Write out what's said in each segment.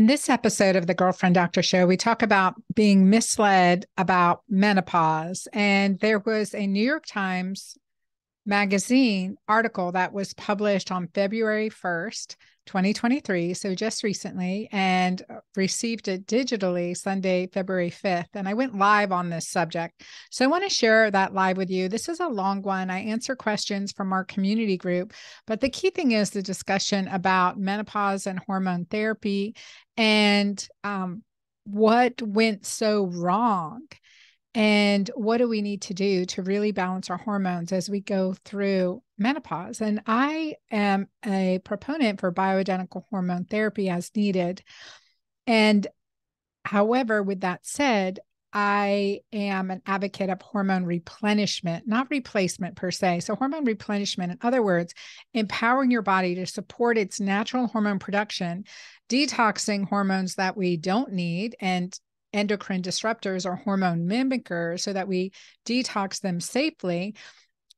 In this episode of the Girlfriend Doctor Show, we talk about being misled about menopause. And there was a New York Times magazine article that was published on February 1st, 2023. So just recently, and received it digitally Sunday, February 5th. And I went live on this subject. So I want to share that live with you. This is a long one. I answer questions from our community group. But the key thing is the discussion about menopause and hormone therapy and um, what went so wrong and what do we need to do to really balance our hormones as we go through menopause? And I am a proponent for bioidentical hormone therapy as needed. And however, with that said, I am an advocate of hormone replenishment, not replacement per se. So, hormone replenishment, in other words, empowering your body to support its natural hormone production, detoxing hormones that we don't need, and endocrine disruptors or hormone mimickers so that we detox them safely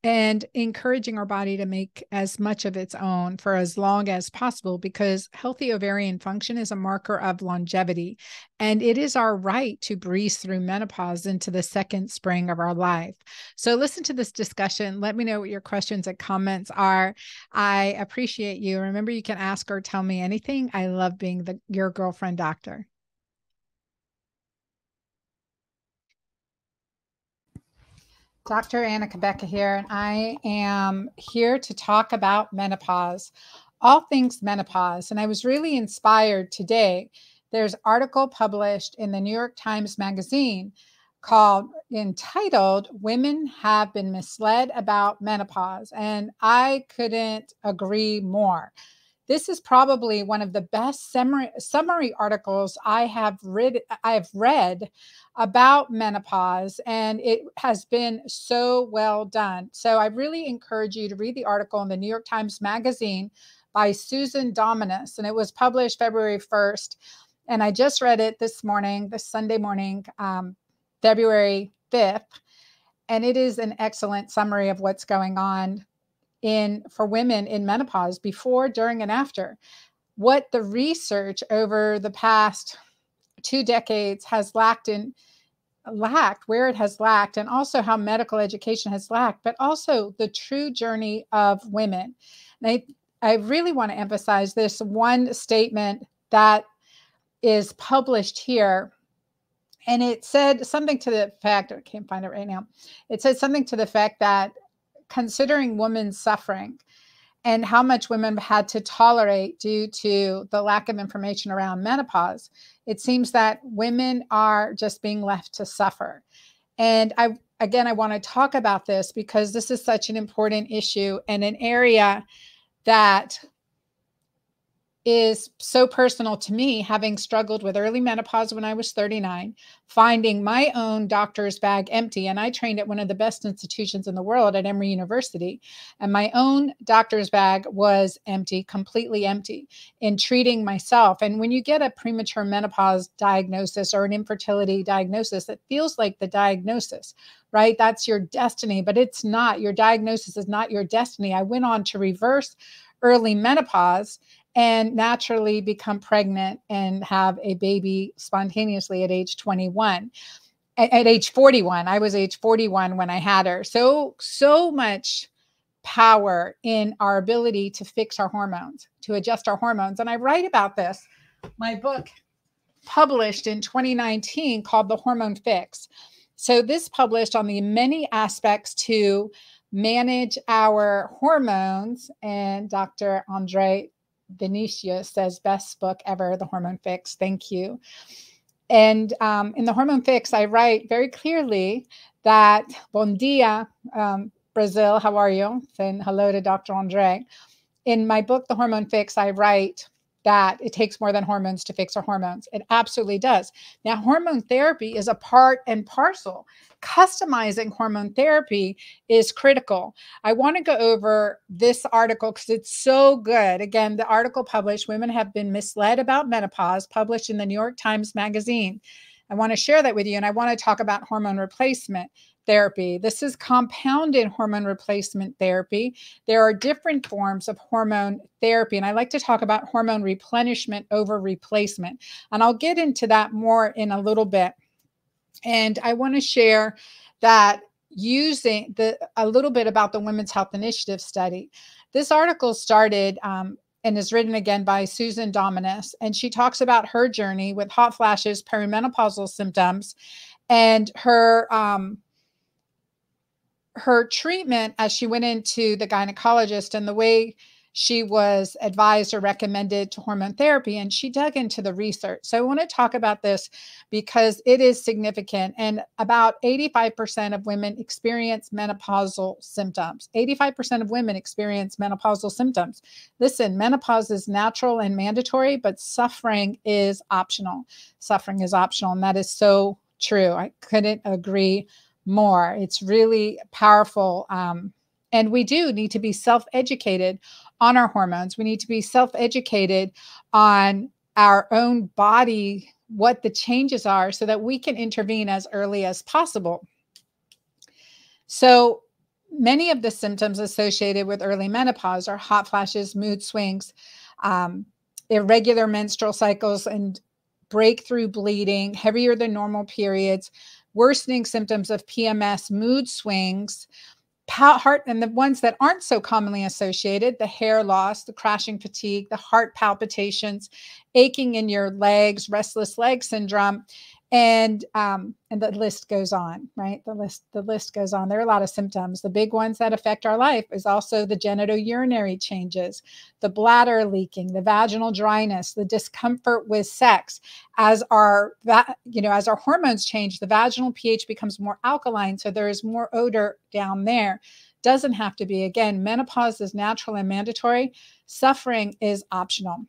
and encouraging our body to make as much of its own for as long as possible because healthy ovarian function is a marker of longevity and it is our right to breeze through menopause into the second spring of our life. So listen to this discussion, let me know what your questions and comments are. I appreciate you. Remember you can ask or tell me anything. I love being the your girlfriend doctor. Dr. Anna Cabeca here, and I am here to talk about menopause, all things menopause. And I was really inspired today. There's article published in the New York Times Magazine called entitled Women Have Been Misled About Menopause. And I couldn't agree more. This is probably one of the best summary, summary articles I have read I have read about menopause and it has been so well done. So I really encourage you to read the article in the New York Times magazine by Susan Dominus and it was published February 1st and I just read it this morning, this Sunday morning, um, February 5th and it is an excellent summary of what's going on in for women in menopause before, during, and after. What the research over the past two decades has lacked in lacked, where it has lacked, and also how medical education has lacked, but also the true journey of women. And I, I really want to emphasize this one statement that is published here. And it said something to the fact, I can't find it right now. It said something to the fact that considering women's suffering and how much women had to tolerate due to the lack of information around menopause, it seems that women are just being left to suffer. And I, again, I want to talk about this because this is such an important issue and an area that is so personal to me, having struggled with early menopause when I was 39, finding my own doctor's bag empty. And I trained at one of the best institutions in the world at Emory University. And my own doctor's bag was empty, completely empty in treating myself. And when you get a premature menopause diagnosis or an infertility diagnosis, it feels like the diagnosis, right? That's your destiny, but it's not. Your diagnosis is not your destiny. I went on to reverse early menopause and naturally become pregnant and have a baby spontaneously at age 21 at, at, age 41 i was age 41 when i had her. So so much power in our ability to fix our hormones to adjust our hormones. And i write about this my book published in 2019 called the hormone fix. So this published on the many aspects to manage our hormones and dr andre Benicia says, best book ever, The Hormone Fix. Thank you. And um, in The Hormone Fix, I write very clearly that, bon dia, um, Brazil, how are you? Saying hello to Dr. Andre. In my book, The Hormone Fix, I write that it takes more than hormones to fix our hormones. It absolutely does. Now, hormone therapy is a part and parcel. Customizing hormone therapy is critical. I want to go over this article because it's so good. Again, the article published Women Have Been Misled About Menopause, published in the New York Times Magazine. I want to share that with you and I want to talk about hormone replacement. Therapy. This is compounded hormone replacement therapy. There are different forms of hormone therapy, and I like to talk about hormone replenishment over replacement. And I'll get into that more in a little bit. And I want to share that using the a little bit about the Women's Health Initiative study. This article started um, and is written again by Susan Dominus, and she talks about her journey with hot flashes, perimenopausal symptoms, and her um, her treatment as she went into the gynecologist and the way she was advised or recommended to hormone therapy and she dug into the research. So I want to talk about this because it is significant and about 85% of women experience menopausal symptoms. 85% of women experience menopausal symptoms. Listen, menopause is natural and mandatory, but suffering is optional. Suffering is optional and that is so true. I couldn't agree more. It's really powerful. Um, and we do need to be self educated on our hormones. We need to be self educated on our own body, what the changes are, so that we can intervene as early as possible. So, many of the symptoms associated with early menopause are hot flashes, mood swings, um, irregular menstrual cycles, and breakthrough bleeding, heavier than normal periods, worsening symptoms of PMS, mood swings, heart, and the ones that aren't so commonly associated the hair loss, the crashing fatigue, the heart palpitations, aching in your legs, restless leg syndrome, and um, and the list goes on right? The list the list goes on. There are a lot of symptoms. The big ones that affect our life is also the genitourinary changes the bladder leaking the vaginal dryness the discomfort with sex. As our you know as our hormones change the vaginal ph becomes more alkaline so there is more odor down there. Doesn't have to be. Again menopause is natural and mandatory. Suffering is optional.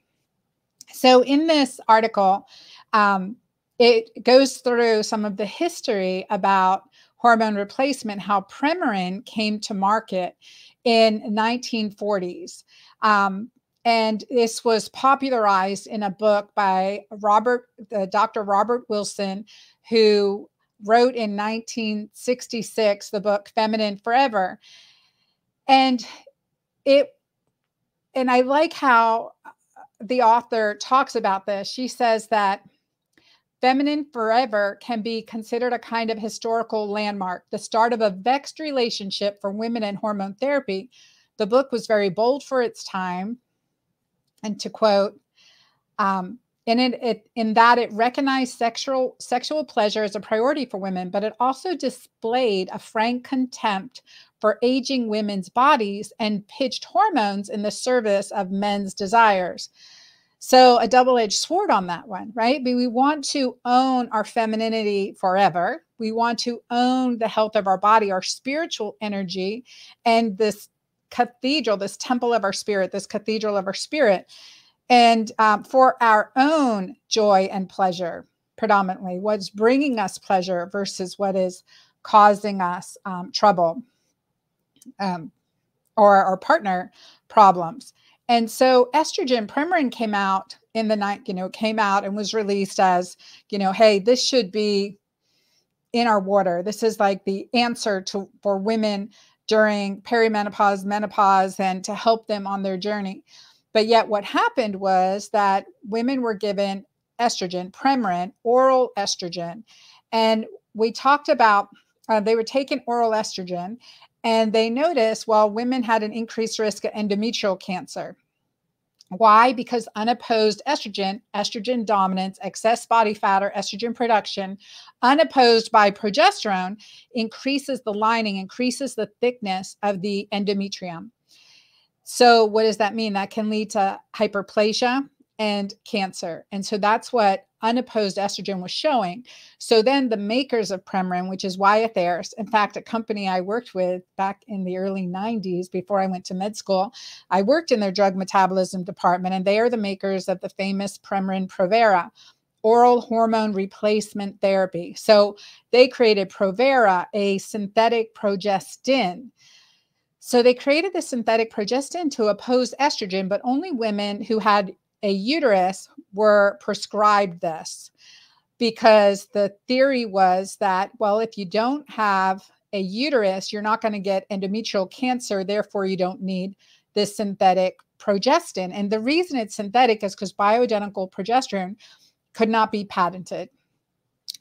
So in this article um, it goes through some of the history about hormone replacement, how Premarin came to market in 1940s. Um, and this was popularized in a book by Robert, uh, Dr. Robert Wilson, who wrote in 1966 the book Feminine Forever. And it, and I like how the author talks about this. She says that Feminine Forever can be considered a kind of historical landmark, the start of a vexed relationship for women and hormone therapy. The book was very bold for its time. And to quote, um, in it, it, in that it recognized sexual sexual pleasure as a priority for women, but it also displayed a frank contempt for aging women's bodies and pitched hormones in the service of men's desires. So a double-edged sword on that one, right? But we want to own our femininity forever. We want to own the health of our body, our spiritual energy, and this cathedral, this temple of our spirit, this cathedral of our spirit, and um, for our own joy and pleasure, predominantly, what's bringing us pleasure versus what is causing us um, trouble um, or our partner problems. And so estrogen, Premarin came out in the night, you know, came out and was released as, you know, hey, this should be in our water. This is like the answer to for women during perimenopause, menopause, and to help them on their journey. But yet, what happened was that women were given estrogen, Premarin, oral estrogen. And we talked about uh, they were taking oral estrogen and they noticed while women had an increased risk of endometrial cancer. Why? Because unopposed estrogen, estrogen dominance, excess body fat, or estrogen production, unopposed by progesterone, increases the lining, increases the thickness of the endometrium. So, what does that mean? That can lead to hyperplasia and cancer. And so that's what unopposed estrogen was showing. So then the makers of Premarin, which is Wyeth in fact, a company I worked with back in the early 90s before I went to med school, I worked in their drug metabolism department, and they are the makers of the famous Premarin Provera oral hormone replacement therapy. So they created Provera, a synthetic progestin. So they created the synthetic progestin to oppose estrogen, but only women who had a uterus were prescribed this because the theory was that, well, if you don't have a uterus, you're not going to get endometrial cancer. Therefore, you don't need this synthetic progestin. And the reason it's synthetic is because bioidentical progesterone could not be patented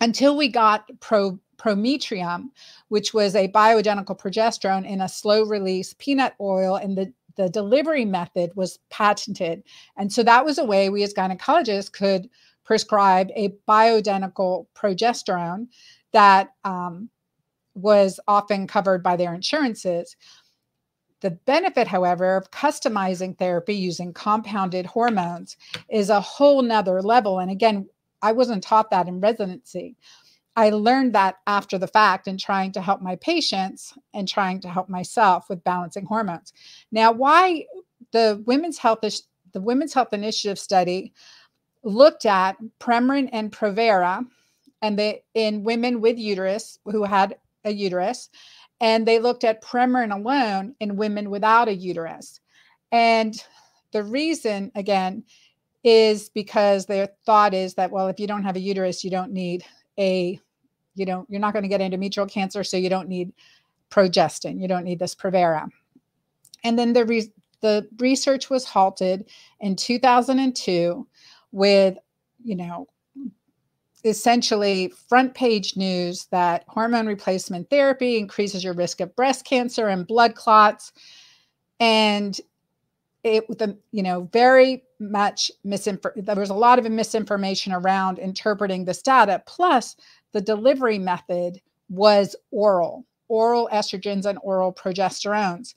until we got pro prometrium, which was a bioidentical progesterone in a slow release peanut oil, and the, the delivery method was patented. And so that was a way we as gynecologists could prescribe a bioidentical progesterone that um, was often covered by their insurances. The benefit, however, of customizing therapy using compounded hormones is a whole nother level. And again, I wasn't taught that in residency. I learned that after the fact and trying to help my patients and trying to help myself with balancing hormones. Now, why the Women's Health the Women's Health Initiative study looked at Premarin and Provera and they in women with uterus who had a uterus and they looked at Premarin alone in women without a uterus. And the reason again is because their thought is that well if you don't have a uterus you don't need a you don't you're not going to get endometrial cancer so you don't need progestin you don't need this Provera. And then the re- the research was halted in 2002 with you know essentially front page news that hormone replacement therapy increases your risk of breast cancer and blood clots. And it the you know very much misinformation there was a lot of misinformation around interpreting this data plus the delivery method was oral oral estrogens and oral progesterones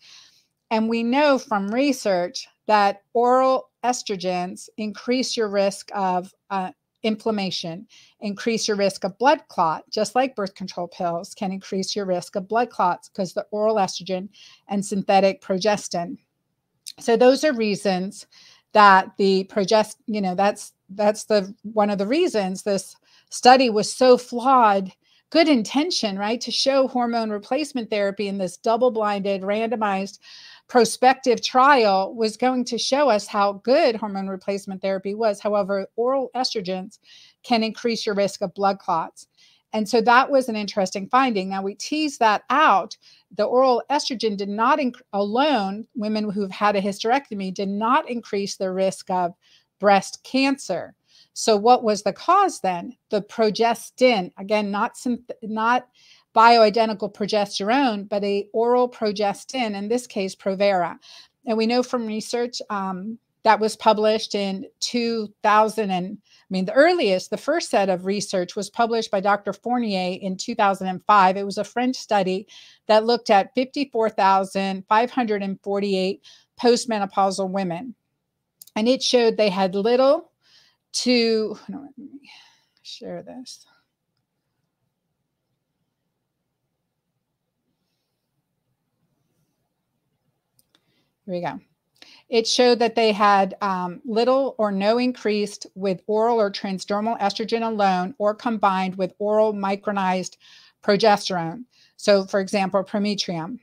and we know from research that oral estrogens increase your risk of uh, inflammation, increase your risk of blood clot, just like birth control pills can increase your risk of blood clots because the oral estrogen and synthetic progestin. So those are reasons that the progest, you know, that's that's the one of the reasons this study was so flawed. Good intention, right? To show hormone replacement therapy in this double-blinded, randomized prospective trial was going to show us how good hormone replacement therapy was. However, oral estrogens can increase your risk of blood clots. And so that was an interesting finding. Now we tease that out. The oral estrogen did not inc- alone, women who've had a hysterectomy did not increase the risk of breast cancer. So what was the cause then? The progestin, again, not synth- not bioidentical progesterone, but a oral progestin, in this case, Provera. And we know from research um, that was published in 2000 and I mean, the earliest, the first set of research was published by Dr. Fournier in 2005. It was a French study that looked at 54,548 postmenopausal women. And it showed they had little to, let me share this. Here we go. It showed that they had um, little or no increased with oral or transdermal estrogen alone or combined with oral micronized progesterone. So, for example, prometrium.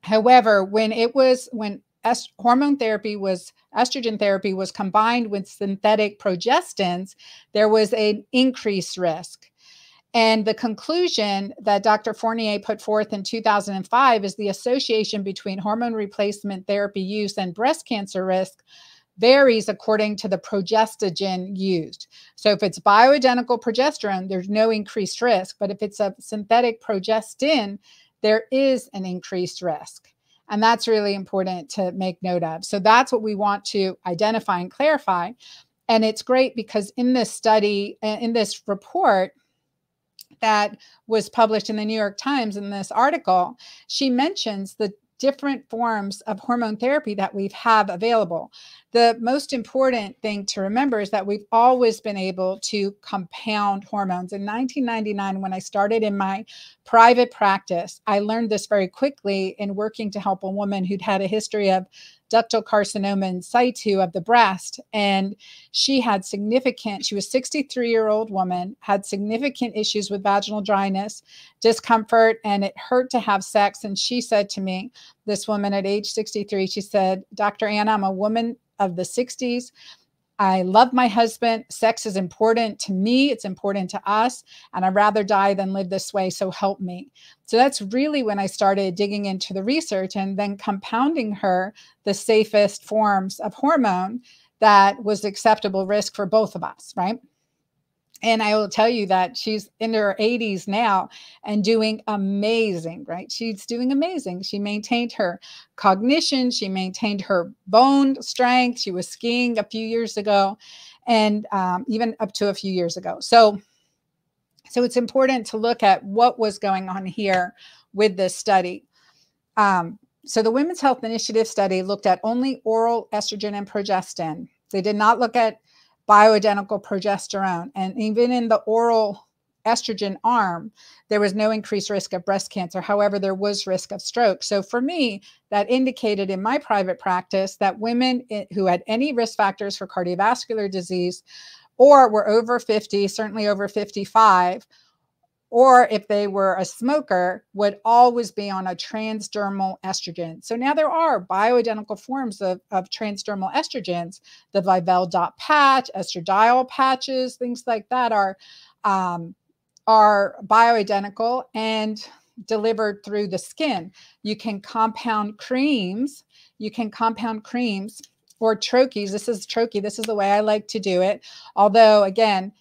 However, when it was when est- hormone therapy was estrogen therapy was combined with synthetic progestins, there was an increased risk. And the conclusion that Dr. Fournier put forth in 2005 is the association between hormone replacement therapy use and breast cancer risk varies according to the progestogen used. So if it's bioidentical progesterone, there's no increased risk, but if it's a synthetic progestin, there is an increased risk. And that's really important to make note of. So that's what we want to identify and clarify. And it's great because in this study, uh, in this report, that was published in the New York Times in this article, she mentions the different forms of hormone therapy that we have available. The most important thing to remember is that we've always been able to compound hormones. In 1999, when I started in my private practice, I learned this very quickly in working to help a woman who'd had a history of ductal carcinoma in situ of the breast. And she had significant, she was 63 year old woman, had significant issues with vaginal dryness, discomfort, and it hurt to have sex. And she said to me, this woman at age 63, she said, Dr. Anna, I'm a woman of the 60s. I love my husband. Sex is important to me. It's important to us. And I'd rather die than live this way. So help me. So that's really when I started digging into the research and then compounding her the safest forms of hormone that was acceptable risk for both of us, right? And I will tell you that she's in her 80s now and doing amazing, right? She's doing amazing. She maintained her cognition, she maintained her bone strength. She was skiing a few years ago and um, even up to a few years ago. So, so it's important to look at what was going on here with this study. Um, so the Women's Health Initiative study looked at only oral estrogen and progestin. They did not look at bioidentical progesterone. And even in the oral estrogen arm, there was no increased risk of breast cancer. However, there was risk of stroke. So for me, that indicated in my private practice that women who had any risk factors for cardiovascular disease or were over 50, certainly over 55, or if they were a smoker, would always be on a transdermal estrogen. So now there are bioidentical forms of, of transdermal estrogens. The Vivelle dot patch, estradiol patches, things like that are um, are bioidentical and delivered through the skin. You can compound creams. You can compound creams or troches. This is troche. This is the way I like to do it. Although, again,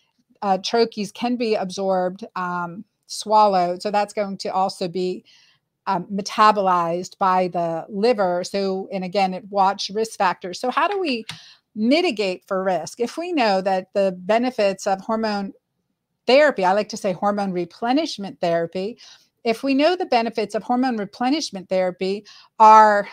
uh, troches can be absorbed, um, swallowed. So that's going to also be um, metabolized by the liver. So, and again, it watch risk factors. So, how do we mitigate for risk? If we know that the benefits of hormone therapy, I like to say hormone replenishment therapy, if we know the benefits of hormone replenishment therapy are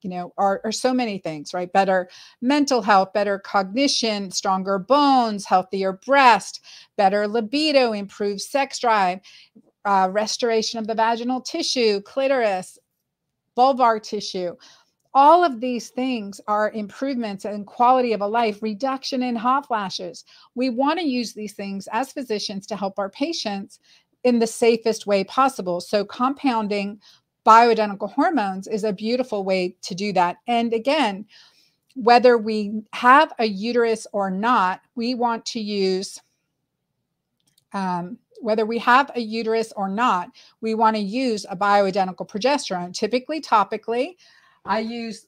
you know are, are so many things right? Better mental health better cognition stronger bones healthier breast better libido improved sex drive uh, restoration of the vaginal tissue clitoris vulvar tissue. All of these things are improvements in quality of a life reduction in hot flashes. We want to use these things as physicians to help our patients in the safest way possible. So compounding bioidentical hormones is a beautiful way to do that. And again, whether we have a uterus or not, we want to use, um, whether we have a uterus or not, we want to use a bioidentical progesterone. Typically, topically, I use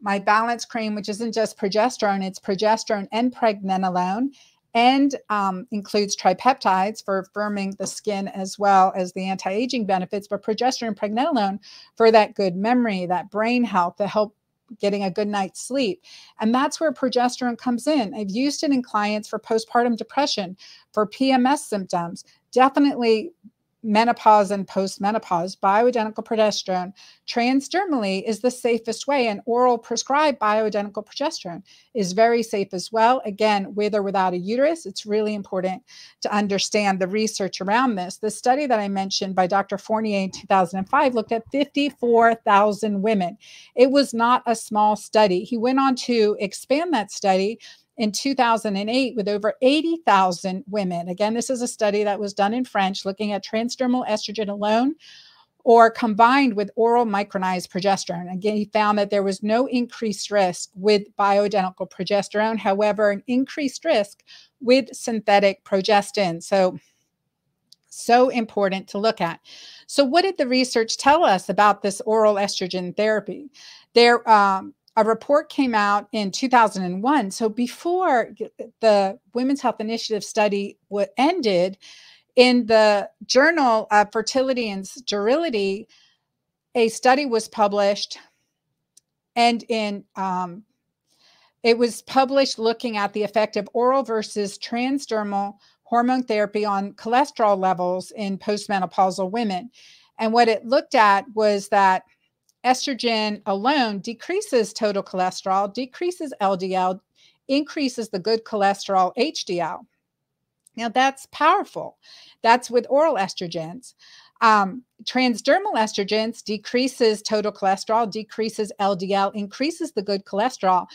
my balance cream, which isn't just progesterone, it's progesterone and pregnenolone and um, includes tripeptides for firming the skin as well as the anti-aging benefits but progesterone and pregnenolone for that good memory that brain health to help getting a good night's sleep. And that's where progesterone comes in. I've used it in clients for postpartum depression for pms symptoms. Definitely menopause and postmenopause, bioidentical progesterone transdermally is the safest way, and oral prescribed bioidentical progesterone is very safe as well. Again, with or without a uterus, it's really important to understand the research around this. The study that I mentioned by Dr. Fournier in 2005 looked at 54,000 women. It was not a small study. He went on to expand that study in 2008 with over 80,000 women. Again, this is a study that was done in French looking at transdermal estrogen alone or combined with oral micronized progesterone. Again, he found that there was no increased risk with bioidentical progesterone, however, an increased risk with synthetic progestin. So, so important to look at. So, what did the research tell us about this oral estrogen therapy? There, um, a report came out in 2001. So before the Women's Health Initiative study ended, in the journal of Fertility and Sterility, a study was published, and in um, it was published looking at the effect of oral versus transdermal hormone therapy on cholesterol levels in postmenopausal women. And what it looked at was that estrogen alone decreases total cholesterol, decreases LDL, increases the good cholesterol HDL. Now that's powerful. That's with oral estrogens. Um, transdermal estrogens decreases total cholesterol, decreases LDL, increases the good cholesterol,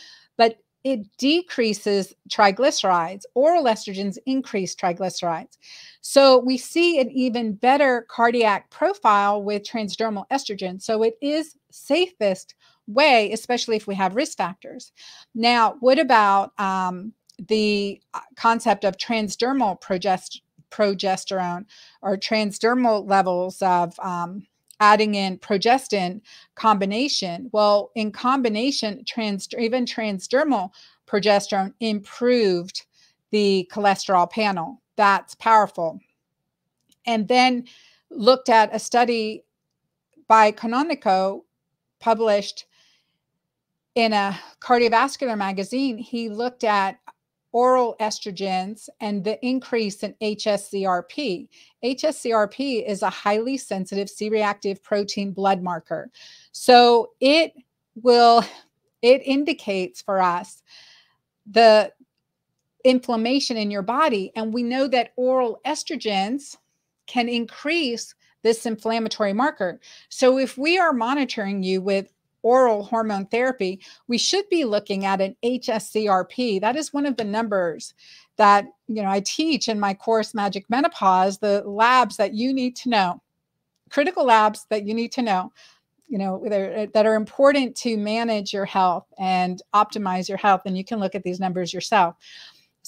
it decreases triglycerides. Oral estrogens increase triglycerides. So we see an even better cardiac profile with transdermal estrogen. So it is safest way, especially if we have risk factors. Now, what about um, the uh, concept of transdermal progest- progesterone or transdermal levels of um, adding in progestin combination. Well, in combination, trans even transdermal progesterone improved the cholesterol panel. That's powerful. And then looked at a study by Canonico published in a cardiovascular magazine. He looked at oral estrogens and the increase in HSCRP. HSCRP is a highly sensitive C reactive protein blood marker. So it will, it indicates for us the inflammation in your body. And we know that oral estrogens can increase this inflammatory marker. So if we are monitoring you with oral hormone therapy, we should be looking at an HSCRP. That is one of the numbers that you know I teach in my course Magic Menopause, the labs that you need to know, critical labs that you need to know, you know, that are important to manage your health and optimize your health. And you can look at these numbers yourself.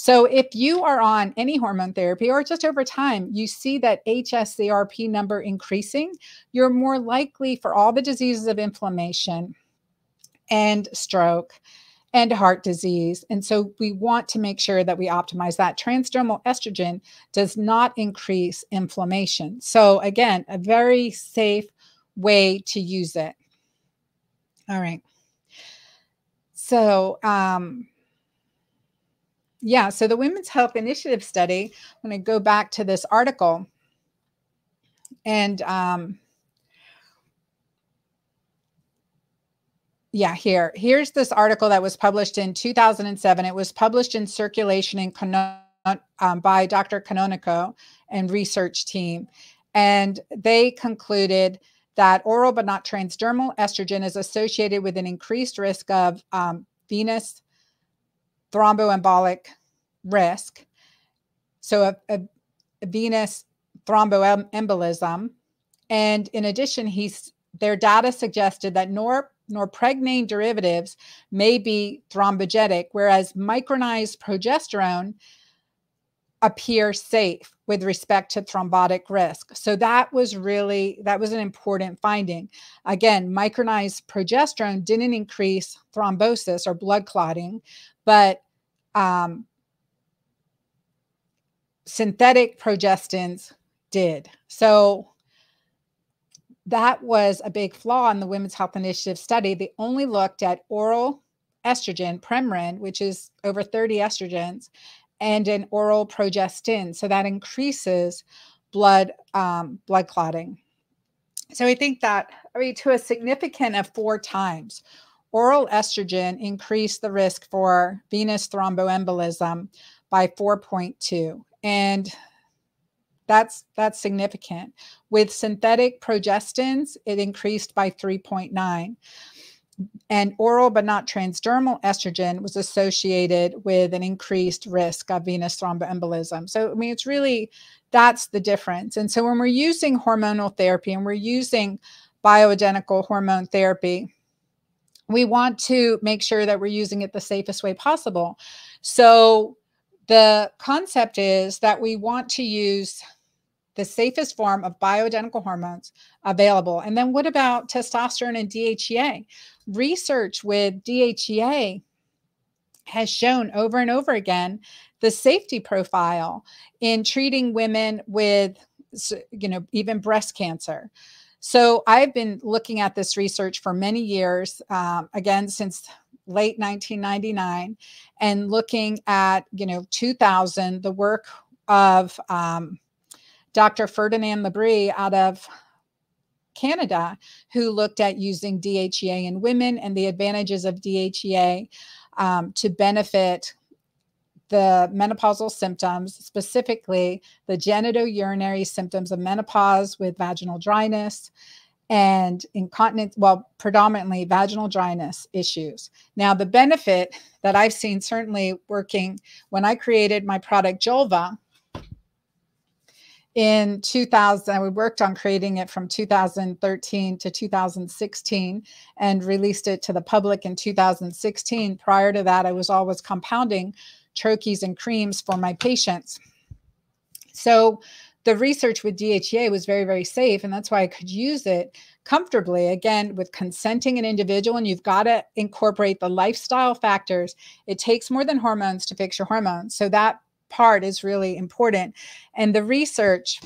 So if you are on any hormone therapy or just over time, you see that HSCRP number increasing, you're more likely for all the diseases of inflammation and stroke and heart disease. And so we want to make sure that we optimize that. Transdermal estrogen does not increase inflammation. So again, a very safe way to use it. All right. So, um, yeah, so the Women's Health Initiative study, I'm going to go back to this article and um, yeah, here. Here's this article that was published in 2007. It was published in Circulation in Canon, um, by Dr. Canonico and research team. And they concluded that oral but not transdermal estrogen is associated with an increased risk of um, venous thromboembolic risk. So a, a, a venous thromboembolism. And in addition, he's their data suggested that nor norpregnane derivatives may be thrombogenic, whereas micronized progesterone appear safe with respect to thrombotic risk. So that was really that was an important finding. Again, micronized progesterone didn't increase thrombosis or blood clotting, but um, synthetic progestins did. So that was a big flaw in the Women's Health Initiative study. They only looked at oral estrogen, Premarin, which is over 30 estrogens, and an oral progestin. So that increases blood um, blood clotting. So I think that I mean to a significant of four times oral estrogen increased the risk for venous thromboembolism by 4.2 and that's that's significant. With synthetic progestins it increased by 3.9 and oral but not transdermal estrogen was associated with an increased risk of venous thromboembolism. So i mean it's really that's the difference. And so when we're using hormonal therapy and we're using bioidentical hormone therapy we want to make sure that we're using it the safest way possible. So the concept is that we want to use the safest form of bioidentical hormones available. And then what about testosterone and DHEA? Research with DHEA has shown over and over again the safety profile in treating women with you know even breast cancer so I've been looking at this research for many years, um, again, since late 1999, and looking at, you know, 2000, the work of um, Dr. Ferdinand Labrie out of Canada, who looked at using DHEA in women and the advantages of DHEA um, to benefit the menopausal symptoms, specifically the genitourinary symptoms of menopause with vaginal dryness and incontinence, well, predominantly vaginal dryness issues. Now, the benefit that I've seen certainly working when I created my product Julva in 2000, we worked on creating it from 2013 to 2016 and released it to the public in 2016. Prior to that, I was always compounding troches and creams for my patients. So, the research with DHEA was very, very safe. And that's why I could use it comfortably, again, with consenting an individual. And you've got to incorporate the lifestyle factors. It takes more than hormones to fix your hormones. So that part is really important. And the research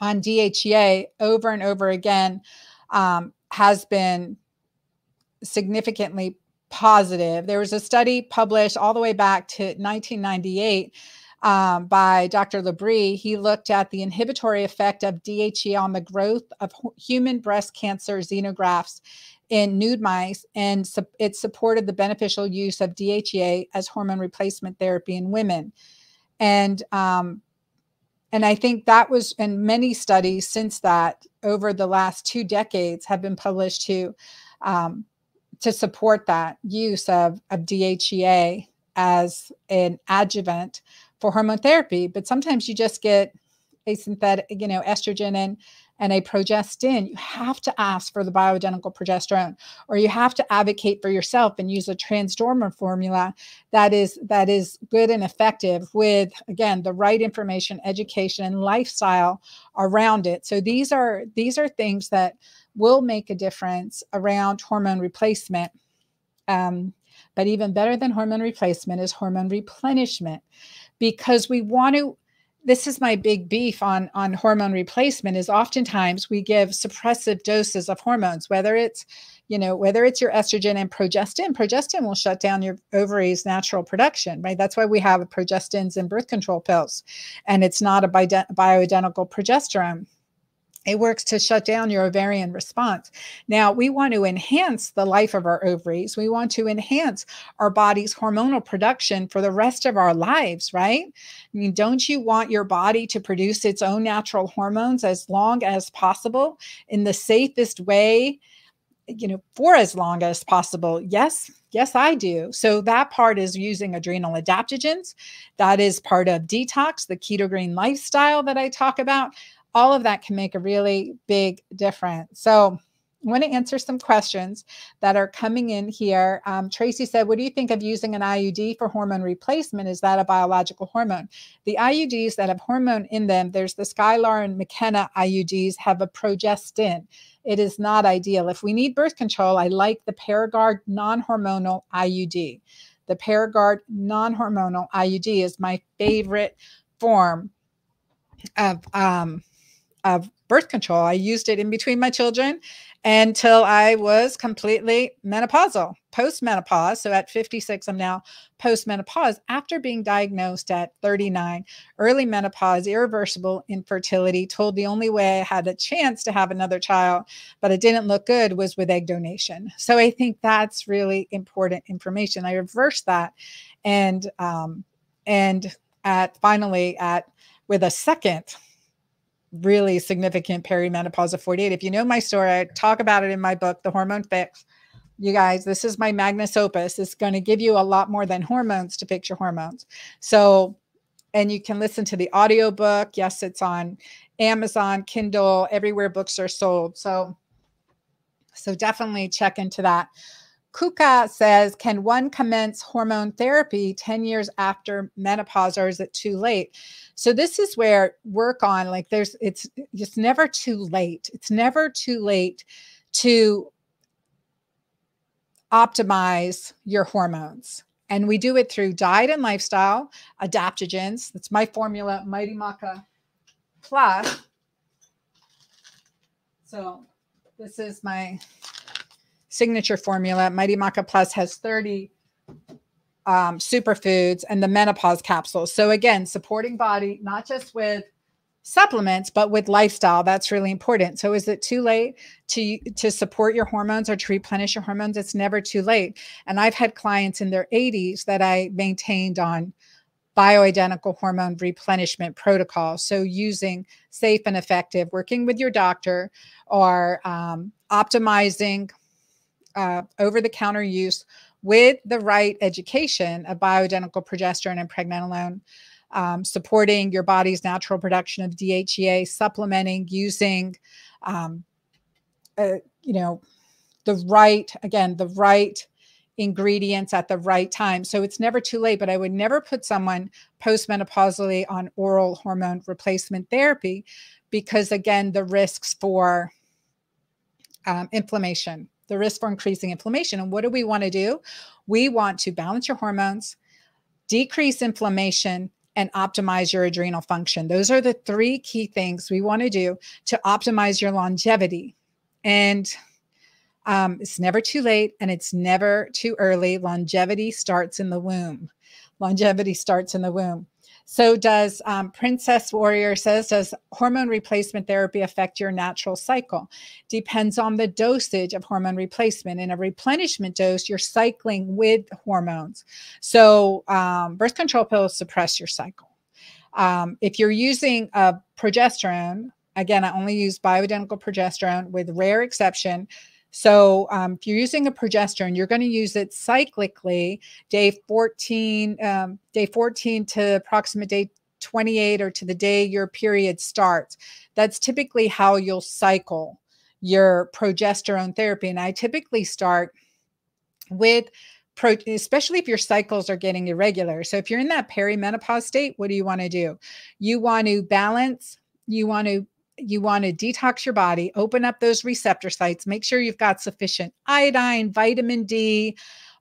on DHEA over and over again um, has been significantly positive. There was a study published all the way back to 1998 um, by Dr. Labrie, he looked at the inhibitory effect of DHEA on the growth of human breast cancer xenografts in nude mice, and su- it supported the beneficial use of DHEA as hormone replacement therapy in women. And um, and I think that was, and many studies since that over the last two decades have been published to um, to support that use of, of DHEA as an adjuvant for hormone therapy, but sometimes you just get a synthetic, you know, estrogen and and a progestin, you have to ask for the bioidentical progesterone, or you have to advocate for yourself and use a transdermal formula that is that is good and effective with again the right information, education, and lifestyle around it. So these are these are things that will make a difference around hormone replacement. Um, but even better than hormone replacement is hormone replenishment because we want to this is my big beef on on hormone replacement is oftentimes we give suppressive doses of hormones whether it's you know whether it's your estrogen and progestin progestin will shut down your ovaries natural production right that's why we have progestins in birth control pills and it's not a bioidentical progesterone it works to shut down your ovarian response. Now, we want to enhance the life of our ovaries. We want to enhance our body's hormonal production for the rest of our lives, right? I mean, don't you want your body to produce its own natural hormones as long as possible in the safest way? you know for as long as possible yes yes i do so that part is using adrenal adaptogens that is part of detox the keto green lifestyle that i talk about all of that can make a really big difference. So, I want to answer some questions that are coming in here. Um, Tracy said, What do you think of using an IUD for hormone replacement? Is that a biological hormone? The IUDs that have hormone in them, there's the Skyla and McKenna IUDs, have a progestin. It is not ideal. If we need birth control, I like the Paragard non hormonal IUD. The Paragard non hormonal IUD is my favorite form of um, of birth control. I used it in between my children until I was completely menopausal, postmenopause. So at 56, I'm now postmenopause after being diagnosed at 39, early menopause, irreversible infertility, told the only way I had a chance to have another child, but it didn't look good was with egg donation. So I think that's really important information. I reversed that and um and at finally at with a second really significant perimenopause of 48. If you know my story, I talk about it in my book, The Hormone Fix. You guys, this is my magnus opus. It's going to give you a lot more than hormones to fix your hormones. So, and you can listen to the audio book. Yes, it's on Amazon, Kindle, everywhere books are sold. So, so definitely check into that. Kuka says, can one commence hormone therapy 10 years after menopause or is it too late? So this is where work on like there's it's it's never too late. It's never too late to optimize your hormones. And we do it through diet and lifestyle, adaptogens. That's my formula, Mighty Maca Plus. So this is my signature formula. Mighty Maca Plus has 30 um, superfoods and the menopause capsules. So again, supporting body, not just with supplements, but with lifestyle. That's really important. So is it too late to to support your hormones or to replenish your hormones? It's never too late. And I've had clients in their 80s that I maintained on bioidentical hormone replenishment protocol. So, using safe and effective, working with your doctor, or um, optimizing uh, over the counter use with the right education of bioidentical progesterone and pregnenolone, um, supporting your body's natural production of DHEA, supplementing using, um, uh, you know, the right, again, the right ingredients at the right time. So it's never too late, but I would never put someone postmenopausally on oral hormone replacement therapy because, again, the risks for um, inflammation, the risk for increasing inflammation. And what do we want to do? We want to balance your hormones, decrease inflammation, and optimize your adrenal function. Those are the three key things we want to do to optimize your longevity. And um, it's never too late and it's never too early. Longevity starts in the womb. Longevity starts in the womb. So, does um, Princess Warrior says, does hormone replacement therapy affect your natural cycle? Depends on the dosage of hormone replacement. In a replenishment dose, you're cycling with hormones. So, um, birth control pills suppress your cycle. Um, if you're using a progesterone, again, I only use bioidentical progesterone with rare exception. So um, if you're using a progesterone, you're going to use it cyclically, day 14, um, day 14 to approximate day 28 or to the day your period starts. That's typically how you'll cycle your progesterone therapy. And I typically start with Pro, especially if your cycles are getting irregular. So if you're in that perimenopause state, what do you want to do? You want to balance, you want to you want to detox your body, open up those receptor sites, make sure you've got sufficient iodine, vitamin D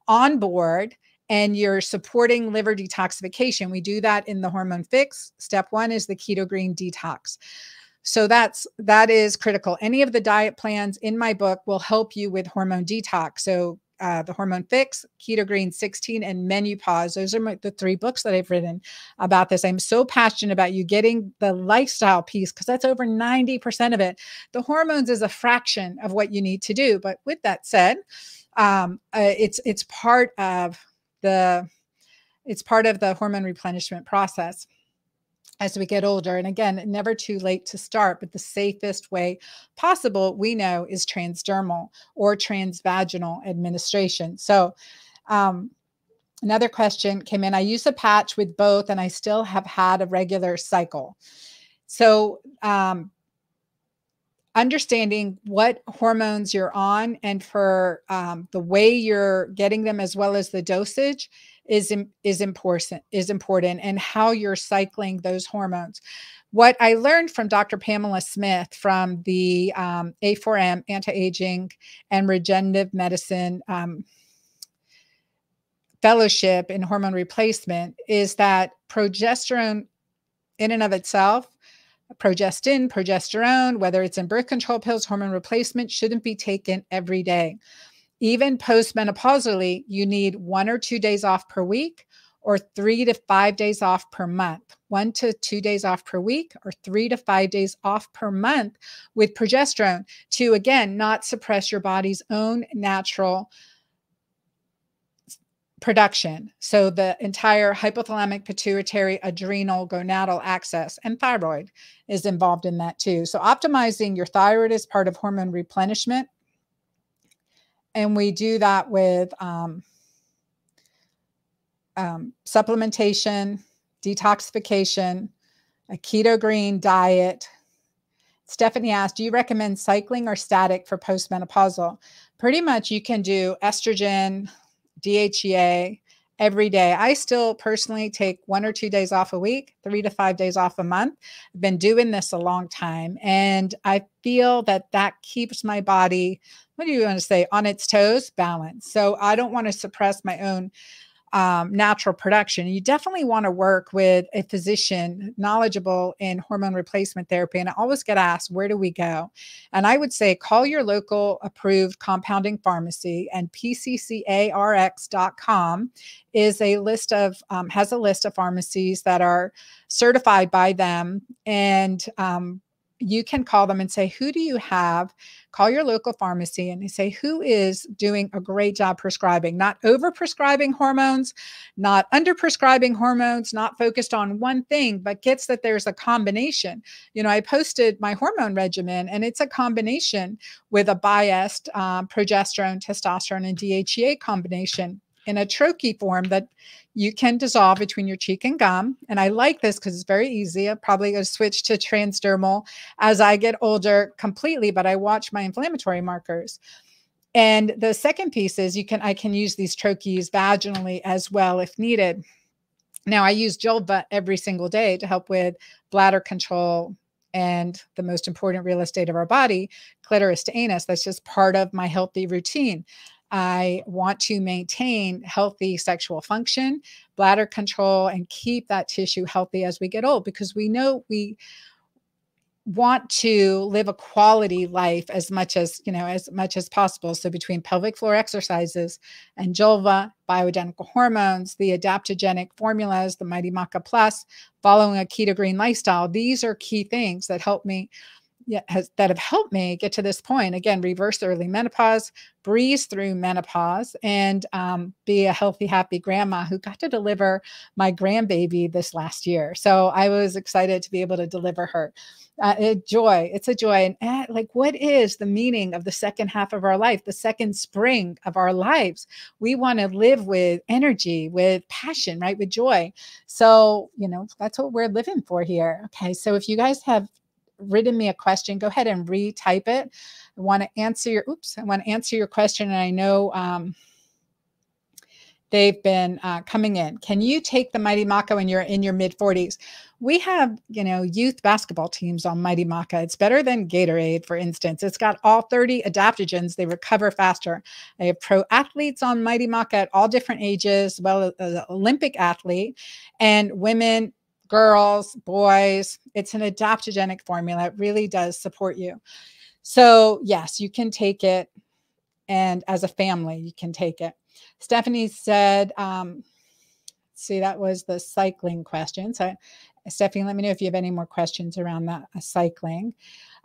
on board, and you're supporting liver detoxification. We do that in the hormone fix. Step one is the keto green detox. So that's that is critical. Any of the diet plans in my book will help you with hormone detox. So uh, the hormone fix keto green 16 and menopause. Those are my, the three books that i've written about this. I'm so passionate about you getting the lifestyle piece because that's over 90% of it. The hormones is a fraction of what you need to do but with that said um, uh, it's it's part of the it's part of the hormone replenishment process as we get older. And again, never too late to start, but the safest way possible we know is transdermal or transvaginal administration. So, um, another question came in I use a patch with both, and I still have had a regular cycle. So, um, understanding what hormones you're on and for um, the way you're getting them as well as the dosage is is important is important and how you're cycling those hormones. What i learned from dr pamela smith from the um, a4m anti-aging and regenerative medicine um, fellowship in hormone replacement is that progesterone in and of itself progestin progesterone whether it's in birth control pills hormone replacement shouldn't be taken every day even postmenopausally, you need one or two days off per week or three to five days off per month, one to two days off per week or three to five days off per month with progesterone to, again, not suppress your body's own natural production. So the entire hypothalamic, pituitary, adrenal, gonadal axis, and thyroid is involved in that too. So optimizing your thyroid is part of hormone replenishment and we do that with um, um, supplementation, detoxification, a keto green diet. Stephanie asked, Do you recommend cycling or static for postmenopausal? Pretty much you can do estrogen, DHEA every day. I still personally take one or two days off a week, three to five days off a month. I've been doing this a long time, and I feel that that keeps my body what do you want to say? On its toes balance. So i don't want to suppress my own um, natural production. You definitely want to work with a physician knowledgeable in hormone replacement therapy and i always get asked where do we go? And i would say call your local approved compounding pharmacy and pccarx.com is a list of um, has a list of pharmacies that are certified by them and um, you can call them and say, Who do you have? Call your local pharmacy and say, Who is doing a great job prescribing? Not over prescribing hormones, not under prescribing hormones, not focused on one thing, but gets that there's a combination. You know, I posted my hormone regimen and it's a combination with a biased um, progesterone, testosterone, and DHEA combination in a troche form that you can dissolve between your cheek and gum. And I like this because it's very easy. I'm probably going to switch to transdermal as I get older completely, but I watch my inflammatory markers. And the second piece is you can I can use these troches vaginally as well if needed. Now I use Julva every single day to help with bladder control and the most important real estate of our body, clitoris to anus. That's just part of my healthy routine. I want to maintain healthy sexual function, bladder control, and keep that tissue healthy as we get old because we know we want to live a quality life as much as you know as much as possible. So between pelvic floor exercises and Julva bioidentical hormones the adaptogenic formulas the mighty maca plus following a keto green lifestyle these are key things that help me has, that have helped me get to this point. Again reverse early menopause breeze through menopause and um, be a healthy happy grandma who got to deliver my grandbaby this last year. So i was excited to be able to deliver her. Uh, a joy it's a joy and uh, like what is the meaning of the second half of our life the second spring of our lives? We want to live with energy with passion right with joy. So you know that's what we're living for here. Okay so if you guys have written me a question, go ahead and retype it. I want to answer your, oops, I want to answer your question. And I know um, they've been uh, coming in. Can you take the Mighty Maca when you're in your mid 40s? We have, you know, youth basketball teams on Mighty Maca. It's better than Gatorade, for instance. It's got all 30 adaptogens. They recover faster. I have pro athletes on Mighty Maca at all different ages, well as an Olympic athlete, and women girls, boys. It's an adaptogenic formula. It really does support you. So, yes, you can take it. And as a family, you can take it. Stephanie said, um, see, that was the cycling question. So, Stephanie, let me know if you have any more questions around that uh, cycling.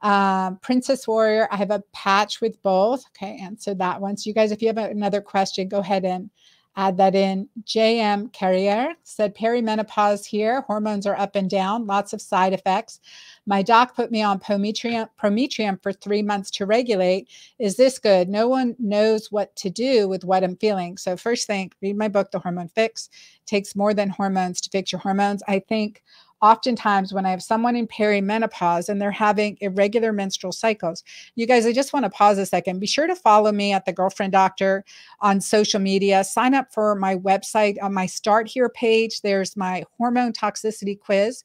Um, Princess Warrior, I have a patch with both. Okay, answer that one. So, you guys, if you have another question, go ahead and add that in. JM Carrier said perimenopause here. Hormones are up and down, lots of side effects. My doc put me on Prometrium, Prometrium for three months to regulate. Is this good? No one knows what to do with what I'm feeling. So, first thing, read my book, The Hormone Fix. It takes more than hormones to fix your hormones. I think oftentimes when I have someone in perimenopause and they're having irregular menstrual cycles, you guys, I just want to pause a second. Be sure to follow me at the Girlfriend Doctor on social media. Sign up for my website on my Start Here page. There's my hormone toxicity quiz.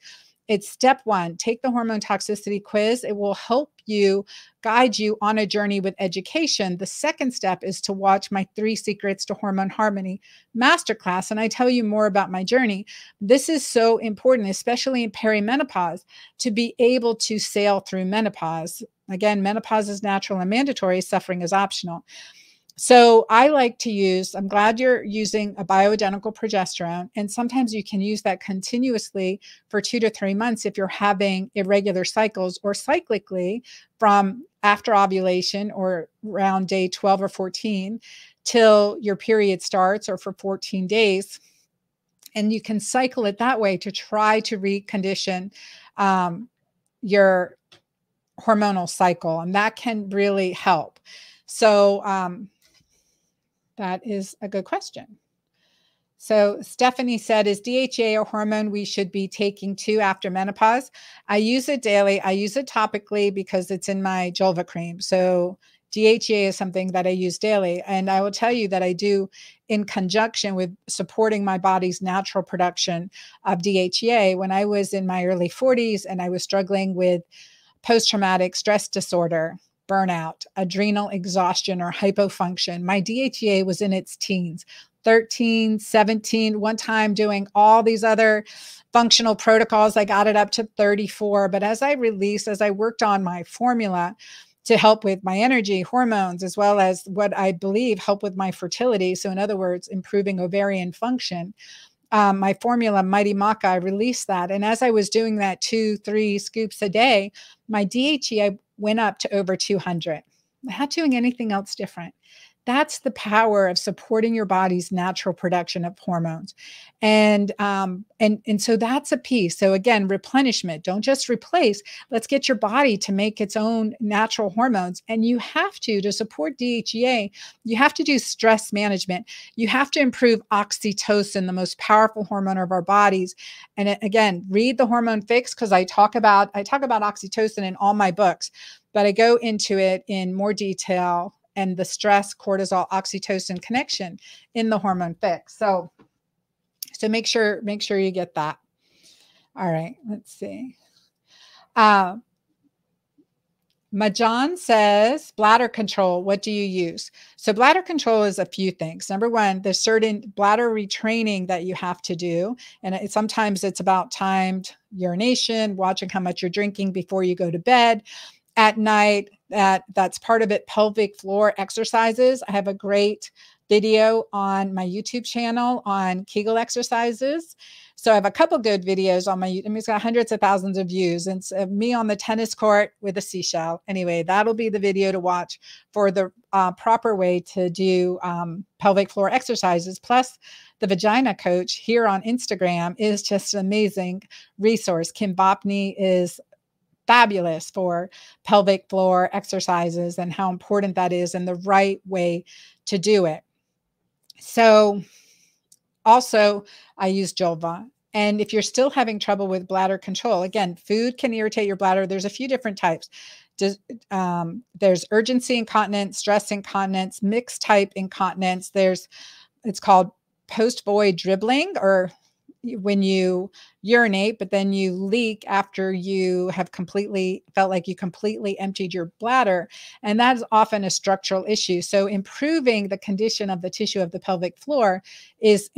It's step one take the hormone toxicity quiz. It will help you guide you on a journey with education. The second step is to watch my Three Secrets to Hormone Harmony masterclass. And I tell you more about my journey. This is so important, especially in perimenopause, to be able to sail through menopause. Again, menopause is natural and mandatory, suffering is optional. So I like to use, I'm glad you're using a bioidentical progesterone. And sometimes you can use that continuously for two to three months if you're having irregular cycles or cyclically from after ovulation or around day 12 or 14 till your period starts or for 14 days. And you can cycle it that way to try to recondition um, your hormonal cycle. And that can really help. So, um, that is a good question. So Stephanie said, is DHEA a hormone we should be taking too after menopause? I use it daily. I use it topically because it's in my Julva cream. So DHEA is something that I use daily. And I will tell you that I do in conjunction with supporting my body's natural production of DHEA. When I was in my early 40s and I was struggling with post traumatic stress disorder, burnout, adrenal exhaustion, or hypofunction. My DHEA was in its teens 13, 17, one time doing all these other functional protocols. I got it up to 34. But as I released, as I worked on my formula, to help with my energy, hormones, as well as what I believe help with my fertility. So, in other words, improving ovarian function. um, my formula Mighty Maca, I released that. And as I was doing that two, three scoops a day, my DHEA went up to over 200. Not doing anything else different. That's the power of supporting your body's natural production of hormones, and um, and and so that's a piece. So again, replenishment. Don't just replace. Let's get your body to make its own natural hormones, and you have to to support DHEA. You have to do stress management. You have to improve oxytocin, the most powerful hormone of our bodies. And again, read the Hormone Fix because I talk about I talk about oxytocin in all my books but I go into it in more detail and the stress cortisol oxytocin connection in the hormone fix. So so make sure make sure you get that. All right, let's see. Uh, Majan says, bladder control, what do you use? So, bladder control is a few things. Number one, there's certain bladder retraining that you have to do. And it, sometimes it's about timed urination, watching how much you're drinking before you go to bed at night that that's part of it pelvic floor exercises. I have a great video on my youtube channel on kegel exercises. So i have a couple good videos on my youtube it's got hundreds of thousands of views. And it's me on the tennis court with a seashell. Anyway that'll be the video to watch for the uh, proper way to do um, pelvic floor exercises. Plus the vagina coach here on instagram is just an amazing resource. Kim Vopni is fabulous for pelvic floor exercises and how important that is and the right way to do it. So, also, I use Julva. And if you're still having trouble with bladder control, again, food can irritate your bladder. There's a few different types. Um, there's urgency incontinence, stress incontinence, mixed type incontinence. There's, it's called post void dribbling or when you urinate, but then you leak after you have completely felt like you completely emptied your bladder. And that is often a structural issue. So improving the condition of the tissue of the pelvic floor is,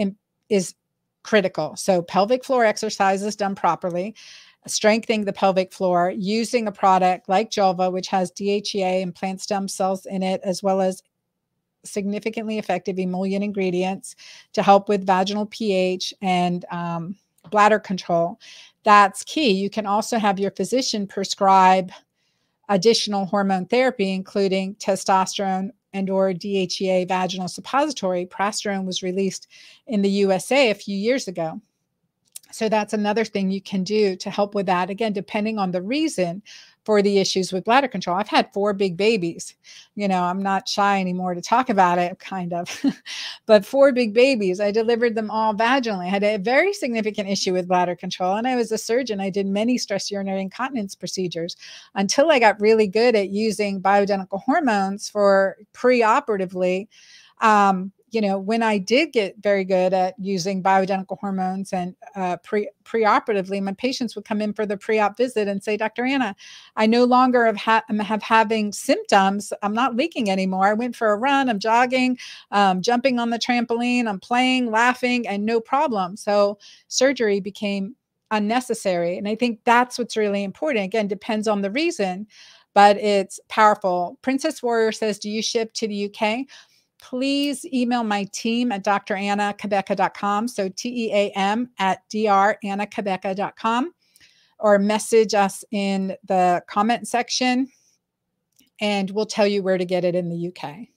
is critical. So pelvic floor exercises done properly, strengthening the pelvic floor using a product like Julva, which has DHEA and plant stem cells in it, as well as significantly effective emollient ingredients to help with vaginal pH and um, bladder control. That's key. You can also have your physician prescribe additional hormone therapy, including testosterone and or DHEA vaginal suppository. Prasterone was released in the USA a few years ago. So that's another thing you can do to help with that. Again, depending on the reason for the issues with bladder control. I've had four big babies. You know, I'm not shy anymore to talk about it, kind of. but four big babies, I delivered them all vaginally. I had a very significant issue with bladder control. And I was a surgeon. I did many stress urinary incontinence procedures until I got really good at using bioidentical hormones for preoperatively. Um, you know, when I did get very good at using bioidentical hormones and uh, pre preoperatively, my patients would come in for the pre-op visit and say, "Dr. Anna, I no longer have ha- have having symptoms. I'm not leaking anymore. I went for a run. I'm jogging, um, jumping on the trampoline. I'm playing, laughing, and no problem." So surgery became unnecessary, and I think that's what's really important. Again, depends on the reason but it's powerful. Princess Warrior says, Do you ship to the UK? Please email my team at drannacabeca.com. So T E A M at drannacabeca.com or message us in the comment section and we'll tell you where to get it in the UK.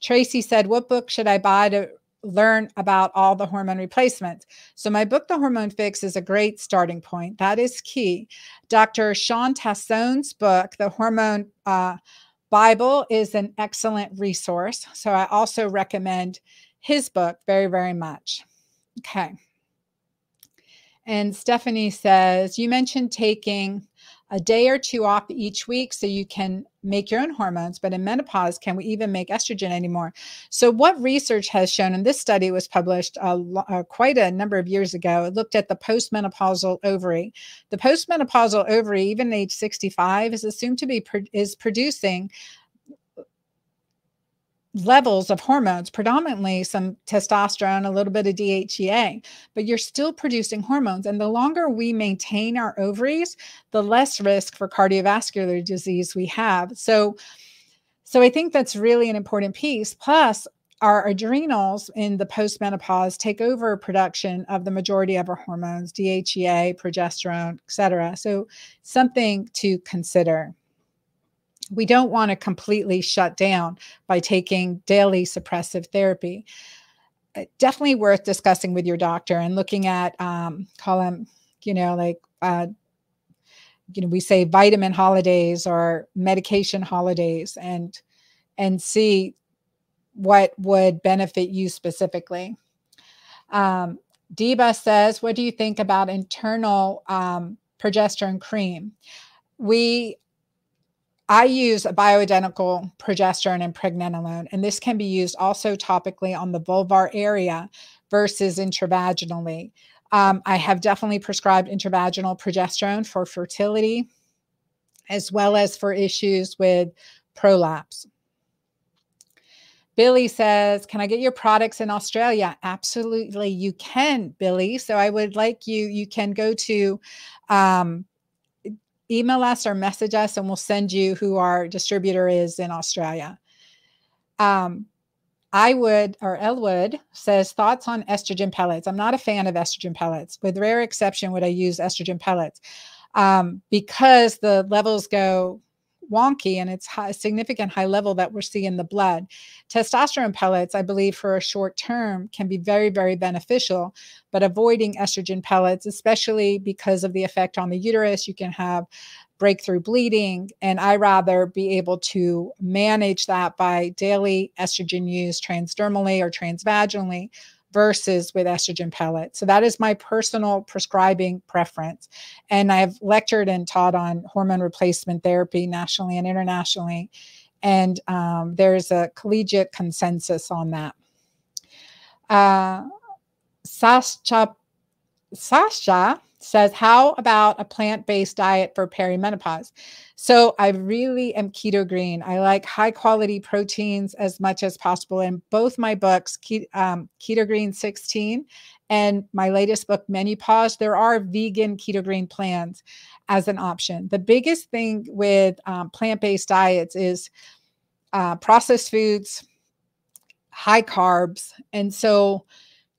Tracy said, What book should I buy to learn about all the hormone replacements? So, my book, The Hormone Fix, is a great starting point. That is key. Dr. Shawn Tassone's book, The Hormone uh, Bible is an excellent resource. So I also recommend his book very, very much. Okay. And Stephanie says, You mentioned taking a day or two off each week so you can make your own hormones. But in menopause, can we even make estrogen anymore? So, what research has shown, and this study was published uh, quite a number of years ago, it looked at the postmenopausal ovary. The postmenopausal ovary, even age 65, is assumed to be is producing levels of hormones, predominantly some testosterone, a little bit of DHEA, but you're still producing hormones. And the longer we maintain our ovaries, the less risk for cardiovascular disease we have. So, so I think that's really an important piece. Plus, our adrenals in the postmenopause take over production of the majority of our hormones, DHEA, progesterone, etc. So something to consider. We don't want to completely shut down by taking daily suppressive therapy. Uh, definitely worth discussing with your doctor and looking at um, call them, you know, like uh, you know, we say vitamin holidays or medication holidays, and and see what would benefit you specifically. Um, Deba says, What do you think about internal um, progesterone cream? We I use a bioidentical progesterone and pregnenolone, and this can be used also topically on the vulvar area versus intravaginally. Um, I have definitely prescribed intravaginal progesterone for fertility, as well as for issues with prolapse. Billy says, Can I get your products in Australia? Absolutely, you can, Billy. So I would like you, you can go to um, email us or message us, and we'll send you who our distributor is in Australia. Um, I would, or Elwood says, thoughts on estrogen pellets. I'm not a fan of estrogen pellets. With rare exception, would I use estrogen pellets? Um, because the levels go wonky and it's high, significant high level that we're seeing in the blood. Testosterone pellets, I believe, for a short term can be very, very beneficial, but avoiding estrogen pellets, especially because of the effect on the uterus, you can have breakthrough bleeding. And I rather be able to manage that by daily estrogen use transdermally or transvaginally versus with estrogen pellets. So that is my personal prescribing preference. And I've lectured and taught on hormone replacement therapy nationally and internationally. And um, there's a collegiate consensus on that. Uh, Sasha, Sasha says, How about a plant based diet for perimenopause? So I really am keto green. I like high quality proteins as much as possible. In both my books, um, Keto Green 16 and my latest book, Menopause, there are vegan keto green plans as an option. The biggest thing with um, plant based diets is uh, processed foods, high carbs. And so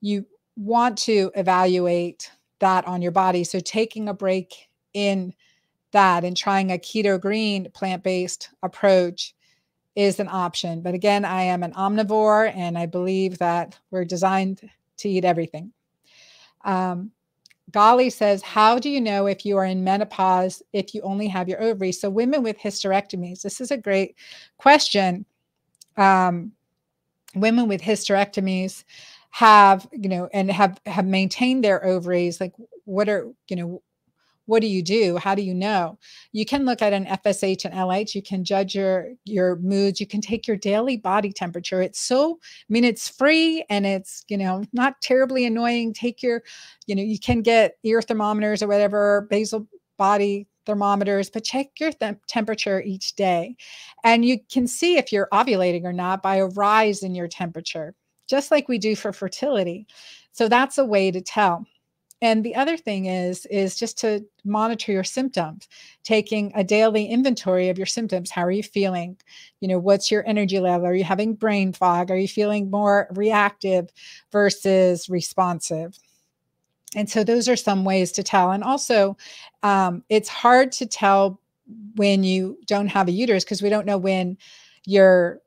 you want to evaluate that on your body. So taking a break in that and trying a keto green plant based approach is an option. But again, I am an omnivore and I believe that we're designed to eat everything. Um, Golly says, How do you know if you are in menopause if you only have your ovaries? So, women with hysterectomies, this is a great question. Um, women with hysterectomies, have you know and have have maintained their ovaries like what are you know what do you do? How do you know? You can look at an fsh and lh you can judge your your moods. You can take your daily body temperature. It's so i mean it's free and it's you know not terribly annoying. Take your you know you can get ear thermometers or whatever basal body thermometers, but check your th- temperature each day. And you can see if you're ovulating or not by a rise in your temperature just like we do for fertility. So that's a way to tell. And the other thing is is just to monitor your symptoms, taking a daily inventory of your symptoms. How are you feeling? You know, what's your energy level? Are you having brain fog? Are you feeling more reactive versus responsive? And so those are some ways to tell. And also, um, it's hard to tell when you don't have a uterus because we don't know when your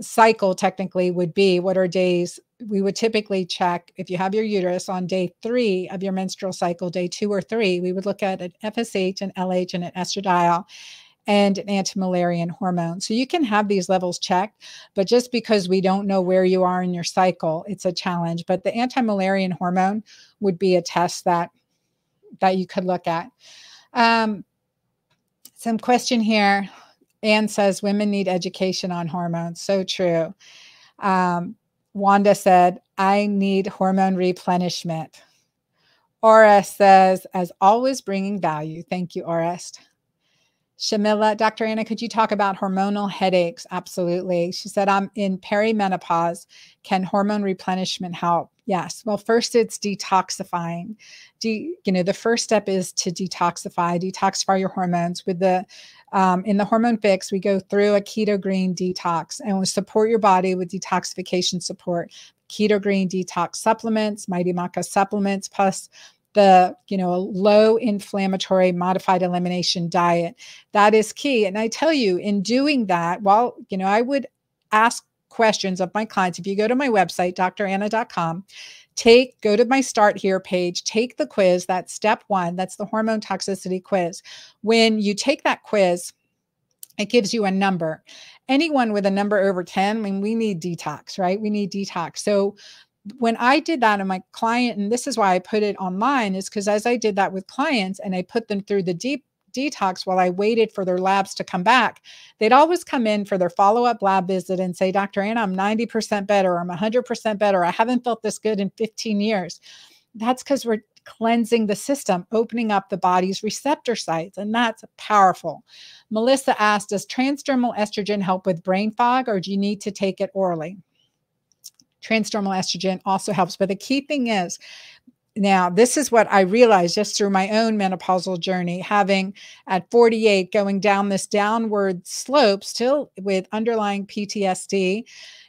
cycle technically would be what are days we would typically check if you have your uterus on day three of your menstrual cycle day two or three we would look at an fsh and lh and an estradiol and an anti-Müllerian hormone. So you can have these levels checked but just because we don't know where you are in your cycle it's a challenge. But the anti-Müllerian hormone would be a test that that you could look at. Um, some question here Anne says women need education on hormones. So true. Um, Wanda said, I need hormone replenishment. Orest says, as always, bringing value. Thank you, Orest. Shamila, Dr. Anna, could you talk about hormonal headaches? Absolutely. She said, I'm in perimenopause. Can hormone replenishment help? Yes. Well, first it's detoxifying. De, you know, the first step is to detoxify, detoxify your hormones. With the um, in the hormone fix, we go through a keto green detox and we support your body with detoxification support. Keto green detox supplements, Mighty Maca supplements, plus the you know a low inflammatory modified elimination diet that is key and i tell you in doing that well you know i would ask questions of my clients if you go to my website dranna.com take go to my start here page take the quiz that's step one that's the hormone toxicity quiz. When you take that quiz it gives you a number. Anyone with a number over 10 i mean we need detox right? We need detox. So when I did that in my client, and this is why I put it online, is because as I did that with clients and I put them through the deep detox while I waited for their labs to come back, they'd always come in for their follow up lab visit and say, Dr. Anna, I'm 90% better, I'm 100% better, I haven't felt this good in 15 years. That's because we're cleansing the system, opening up the body's receptor sites, and that's powerful. Melissa asked, Does transdermal estrogen help with brain fog, or do you need to take it orally? transdermal estrogen also helps. But the key thing is, now, this is what I realized just through my own menopausal journey, having at 48 going down this downward slope, still with underlying PTSD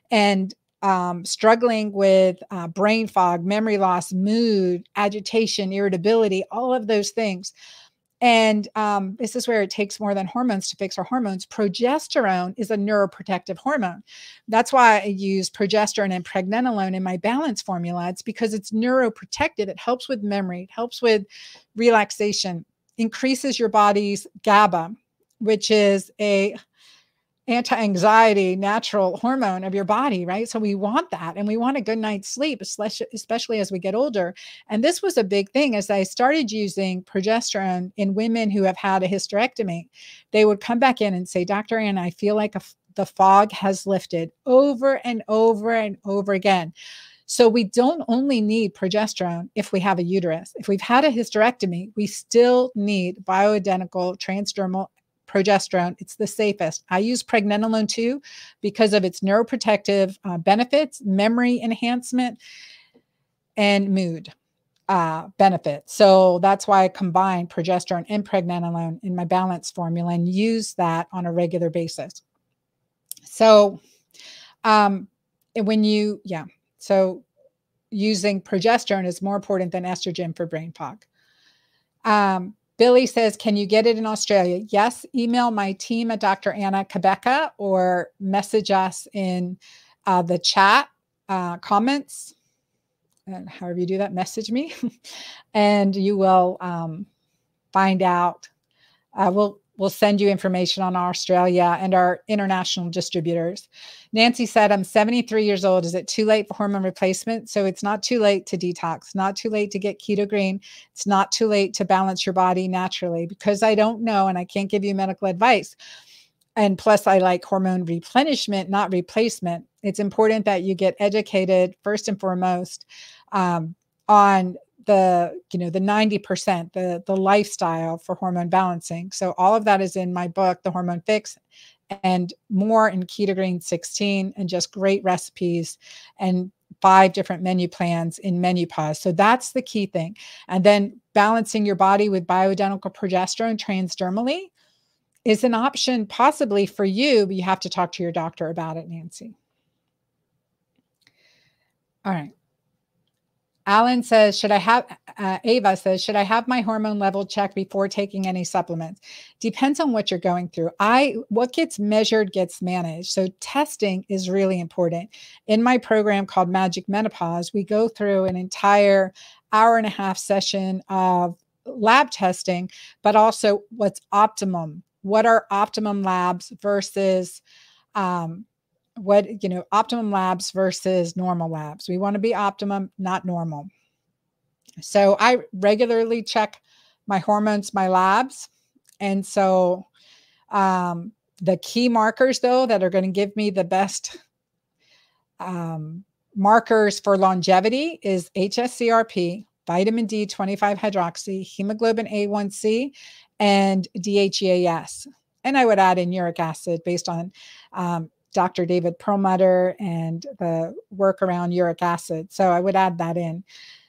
and um, struggling with uh, brain fog, memory loss, mood, agitation, irritability, all of those things. And um, this is where it takes more than hormones to fix our hormones. Progesterone is a neuroprotective hormone. That's why I use progesterone and pregnenolone in my balance formula. It's because it's neuroprotective. It helps with memory, it helps with relaxation, increases your body's GABA, which is a anti-anxiety natural hormone of your body right? So we want that and we want a good night's sleep especially as we get older. And this was a big thing as i started using progesterone in women who have had a hysterectomy. They would come back in and say dr ann i feel like the fog has lifted over and over and over again. So we don't only need progesterone if we have a uterus. If we've had a hysterectomy, we still need bioidentical transdermal progesterone. It's the safest. I use pregnenolone too because of its neuroprotective uh, benefits, memory enhancement, and mood uh, benefits. So that's why I combine progesterone and pregnenolone in my balance formula and use that on a regular basis. So, um, when you, yeah, so using progesterone is more important than estrogen for brain fog. Um, Billy says, Can you get it in Australia? Yes. Email my team at Dr. Anna Cabeca or message us in uh, the chat uh, comments. And however you do that, message me and you will um, find out. Uh, we'll we'll send you information on Australia and our international distributors. Nancy said, I'm 73 years old. Is it too late for hormone replacement? So it's not too late to detox, not too late to get keto green. It's not too late to balance your body naturally because I don't know and I can't give you medical advice. And plus, I like hormone replenishment, not replacement. It's important that you get educated first and foremost um, on the you know the 90% the the lifestyle for hormone balancing. So all of that is in my book the hormone fix and more in keto green 16 and just great recipes and five different menu plans in menopause. So that's the key thing. And then balancing your body with bioidentical progesterone transdermally is an option possibly for you but you have to talk to your doctor about it nancy. All right Alan says, should I have, uh, Ava says, should I have my hormone level checked before taking any supplements? Depends on what you're going through. I, what gets measured gets managed. So testing is really important. In my program called Magic Menopause, we go through an entire hour and a half session of lab testing, but also what's optimum. What are optimum labs versus um, what you know optimum labs versus normal labs we want to be optimum not normal so i regularly check my hormones my labs and so um, the key markers though that are going to give me the best um, markers for longevity is hscrp vitamin D 25 hydroxy, hemoglobin A1C, and DHEAS. And I would add in uric acid based on um, Dr. David Perlmutter and the work around uric acid. So I would add that in.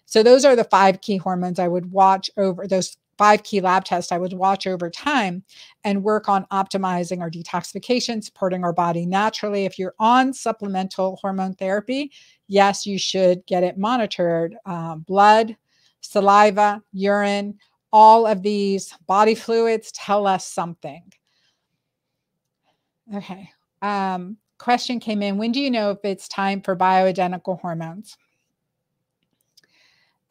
So those are the five key hormones I would watch over those five key lab tests I would watch over time and work on optimizing our detoxification, supporting our body naturally. If you're on supplemental hormone therapy, yes, you should get it monitored. Uh, blood, saliva, urine, all of these body fluids tell us something. Okay. Um, question came in When do you know if it's time for bioidentical hormones?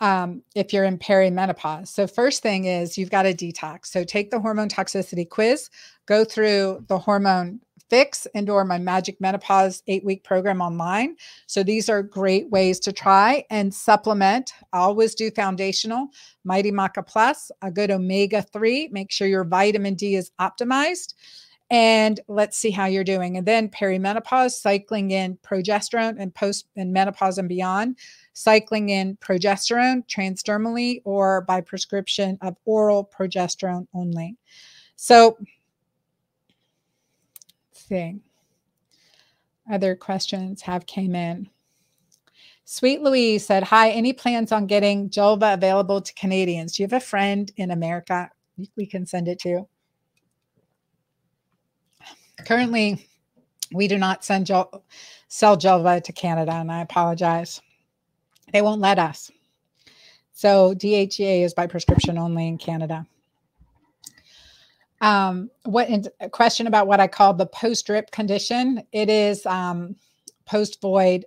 Um, if you're in perimenopause. So, first thing is you've got a detox. So, take the hormone toxicity quiz, go through the hormone fix and or my magic menopause eight week program online so these are great ways to try and supplement I always do foundational mighty maca plus a good omega-3 make sure your vitamin d is optimized and let's see how you're doing. And then perimenopause, cycling in progesterone and post and menopause and beyond, cycling in progesterone transdermally or by prescription of oral progesterone only. So, see. Other questions have came in. Sweet Louise said, Hi, any plans on getting Julva available to Canadians? Do you have a friend in America we can send it to? Currently, we do not send Jel- sell Julva to Canada, and I apologize. They won't let us. So DHEA is by prescription only in Canada. Um, what a question about what I call the post drip condition? It is um, post void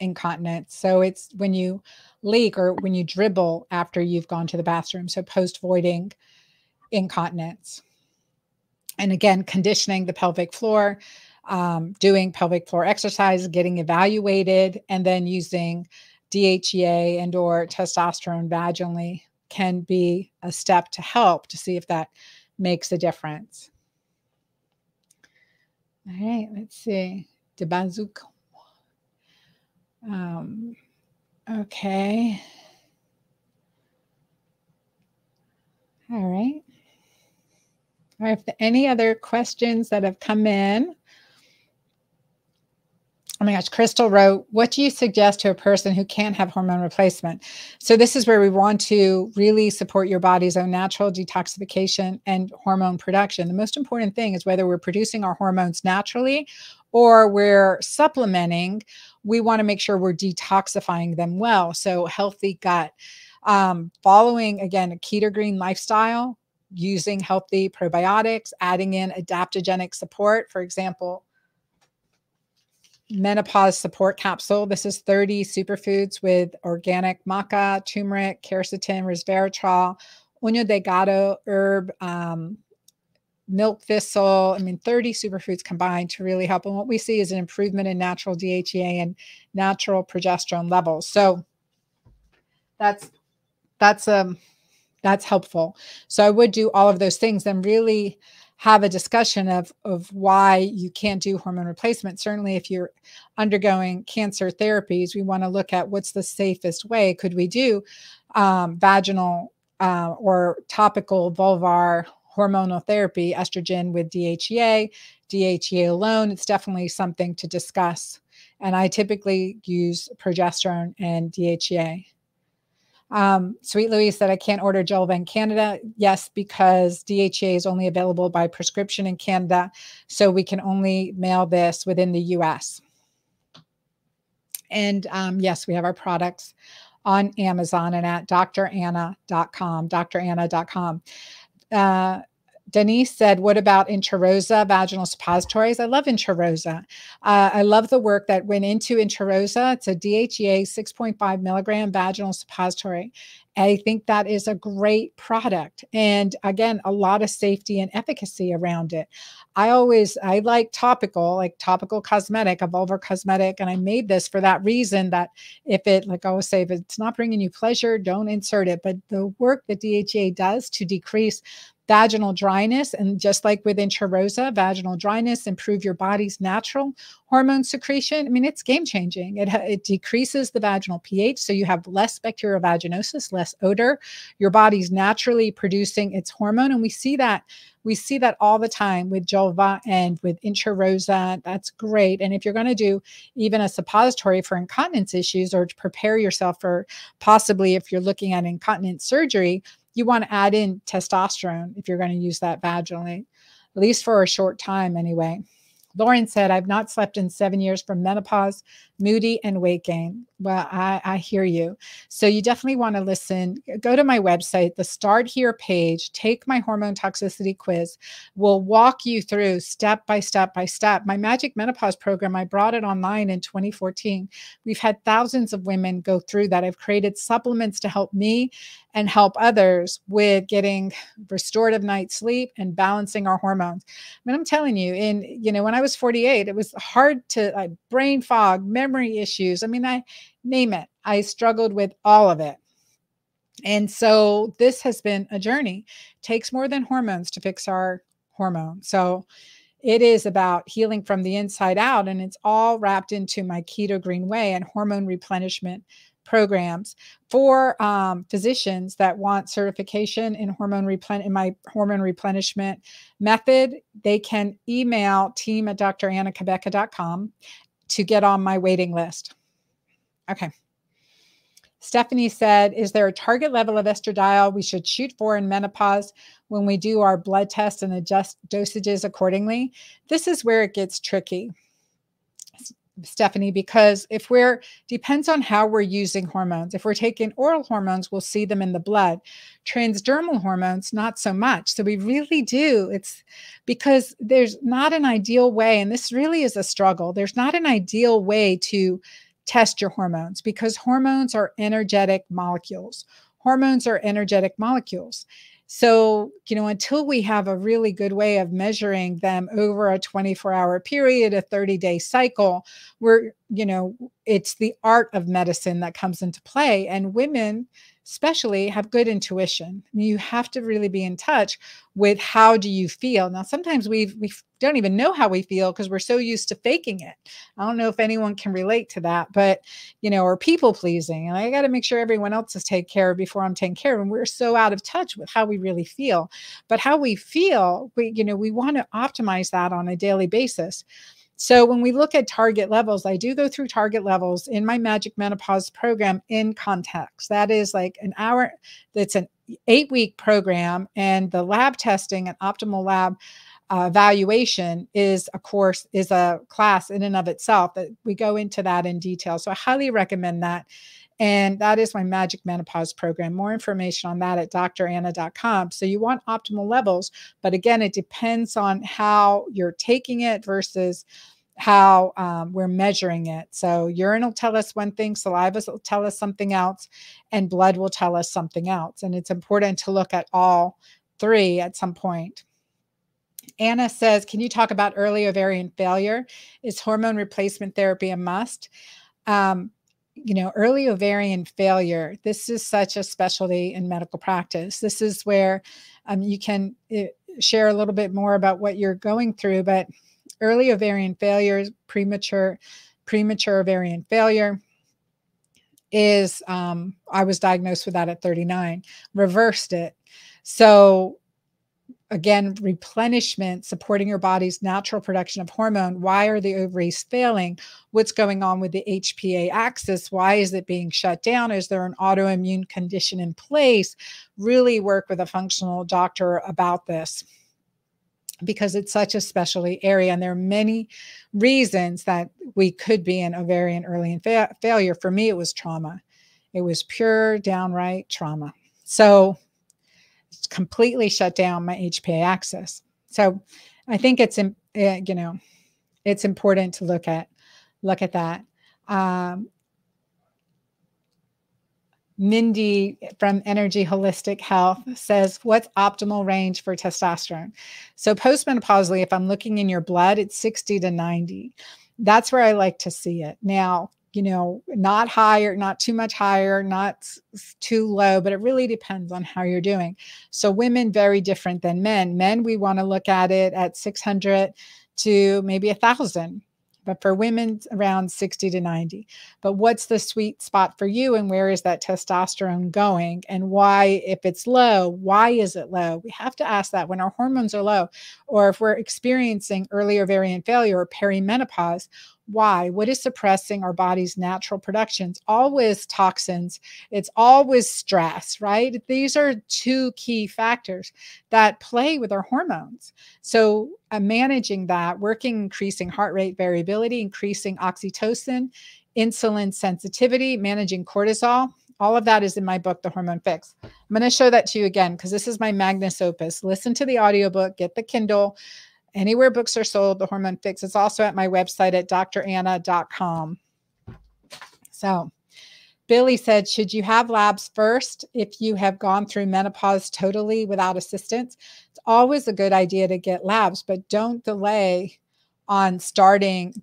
incontinence. So it's when you leak or when you dribble after you've gone to the bathroom. So post voiding incontinence and again, conditioning the pelvic floor, um, doing pelvic floor exercise, getting evaluated, and then using DHEA and or testosterone vaginally can be a step to help to see if that makes a difference. All right, let's see. Debazuk. Um, okay. All right. Or if any other questions that have come in. Oh my gosh, Crystal wrote, What do you suggest to a person who can't have hormone replacement? So, this is where we want to really support your body's own natural detoxification and hormone production. The most important thing is whether we're producing our hormones naturally or we're supplementing, we want to make sure we're detoxifying them well. So, healthy gut. Um, following again a keto green lifestyle using healthy probiotics, adding in adaptogenic support. For example, menopause support capsule. This is 30 superfoods with organic maca, turmeric, quercetin, resveratrol, uña de gato, herb, um, milk thistle. I mean, 30 superfoods combined to really help. And what we see is an improvement in natural DHEA and natural progesterone levels. So that's that's um that's helpful. So I would do all of those things and really have a discussion of of why you can't do hormone replacement. Certainly, if you're undergoing cancer therapies, we want to look at what's the safest way. Could we do um, vaginal uh, or topical vulvar hormonal therapy, estrogen with DHEA, DHEA alone? It's definitely something to discuss. And I typically use progesterone and DHEA. Um, Sweet Louise said, I can't order Julva in Canada. Yes, because DHA is only available by prescription in Canada. So we can only mail this within the US. And um, yes, we have our products on Amazon and at dranna.com, dranna.com. Uh, Denise said, What about Intrarosa vaginal suppositories? I love Intrarosa. Uh, I love the work that went into Intrarosa. It's a DHEA 6.5 milligram vaginal suppository. I think that is a great product. And again, a lot of safety and efficacy around it. I always, I like topical, like topical cosmetic, a vulvar cosmetic. And I made this for that reason that if it, like I always say, if it's not bringing you pleasure, don't insert it. But the work that DHEA does to decrease vaginal dryness. And just like with Intra-Rosa, vaginal dryness, improve your body's natural hormone secretion. I mean, it's game changing. It, it decreases the vaginal pH. So you have less bacterial vaginosis, less odor. Your body's naturally producing its hormone. And we see that we see that all the time with Julva and with Intra-Rosa. That's great. And if you're going to do even a suppository for incontinence issues or to prepare yourself for possibly if you're looking at incontinence surgery, you want to add in testosterone if you're going to use that vaginally, at least for a short time anyway. Lauren said, I've not slept in seven years from menopause, moody, and weight gain. Well, I, I hear you. So you definitely want to listen. Go to my website, the Start Here page, take my hormone toxicity quiz. We'll walk you through step by step by step. My Magic Menopause program, I brought it online in 2014. We've had thousands of women go through that. I've created supplements to help me and help others with getting restorative night sleep and balancing our hormones. I mean, I'm telling you, in you know, when I was 48, it was hard to like brain fog, memory issues. I mean, I name it. I struggled with all of it. And so this has been a journey. Takes more than hormones to fix our hormones. So it is about healing from the inside out and it's all wrapped into my keto green way and hormone replenishment programs for um, physicians that want certification in hormone replen in my hormone replenishment method they can email team at drannacabeca.com to get on my waiting list okay Stephanie said, Is there a target level of estradiol we should shoot for in menopause when we do our blood test and adjust dosages accordingly? This is where it gets tricky. Stephanie, because if we're depends on how we're using hormones. If we're taking oral hormones, we'll see them in the blood. Transdermal hormones, not so much. So we really do. It's because there's not an ideal way, and this really is a struggle. There's not an ideal way to test your hormones because hormones are energetic molecules. Hormones are energetic molecules. So, you know, until we have a really good way of measuring them over a 24 hour period, a 30 day cycle, we're, you know, it's the art of medicine that comes into play. And women, especially have good intuition. I mean, you have to really be in touch with how do you feel. Now, sometimes we we don't even know how we feel because we're so used to faking it. I don't know if anyone can relate to that, but you know, or people pleasing. And I got to make sure everyone else is taken care of before I'm taken care of. And we're so out of touch with how we really feel. But how we feel, we, you know, we want to optimize that on a daily basis. So when we look at target levels, I do go through target levels in my Magic Menopause program in context. That is like an hour, that's an eight week program, and the lab testing and optimal lab uh, evaluation is a course, is a class in and of itself that we go into that in detail. So I highly recommend that. And that is my Magic Menopause program. More information on that at dranna.com. So you want optimal levels, but again, it depends on how you're taking it versus how um, we're measuring it. So urine will tell us one thing, saliva will tell us something else, and blood will tell us something else. And it's important to look at all three at some point. Anna says, Can you talk about early ovarian failure? Is hormone replacement therapy a must? Um, you know, early ovarian failure, this is such a specialty in medical practice. This is where um, you can uh, share a little bit more about what you're going through, but early ovarian failure, premature, premature ovarian failure is, um, I was diagnosed with that at 39, reversed it. So again, replenishment, supporting your body's natural production of hormone. Why are the ovaries failing? What's going on with the HPA axis? Why is it being shut down? Is there an autoimmune condition in place? Really work with a functional doctor about this because it's such a specialty area and there are many reasons that we could be in ovarian early fa- failure for me it was trauma it was pure downright trauma so completely shut down my HPA axis. So I think it's eh, you know it's important to look at look at that. Um, Mindy from Energy Holistic Health says, What's optimal range for testosterone? So, postmenopausally, if I'm looking in your blood, it's 60 to 90. That's where I like to see it. Now, you know, not higher, not too much higher, not too low, but it really depends on how you're doing. So, women very different than men. Men, we want to look at it at 600 to maybe a thousand but for women around 60 to 90 but what's the sweet spot for you and where is that testosterone going and why if it's low why is it low we have to ask that when our hormones are low or if we're experiencing early ovarian failure or perimenopause why? What is suppressing our body's natural productions? Always toxins. It's always stress, right? These are two key factors that play with our hormones. So, uh, managing that, working, increasing heart rate variability, increasing oxytocin, insulin sensitivity, managing cortisol. All of that is in my book, The Hormone Fix. I'm going to show that to you again because this is my Magnus Opus. Listen to the audiobook, get the Kindle anywhere books are sold, The Hormone Fix. It's also at my website at dranna.com. So, Billy said, Should you have labs first if you have gone through menopause totally without assistance? It's always a good idea to get labs, but don't delay on starting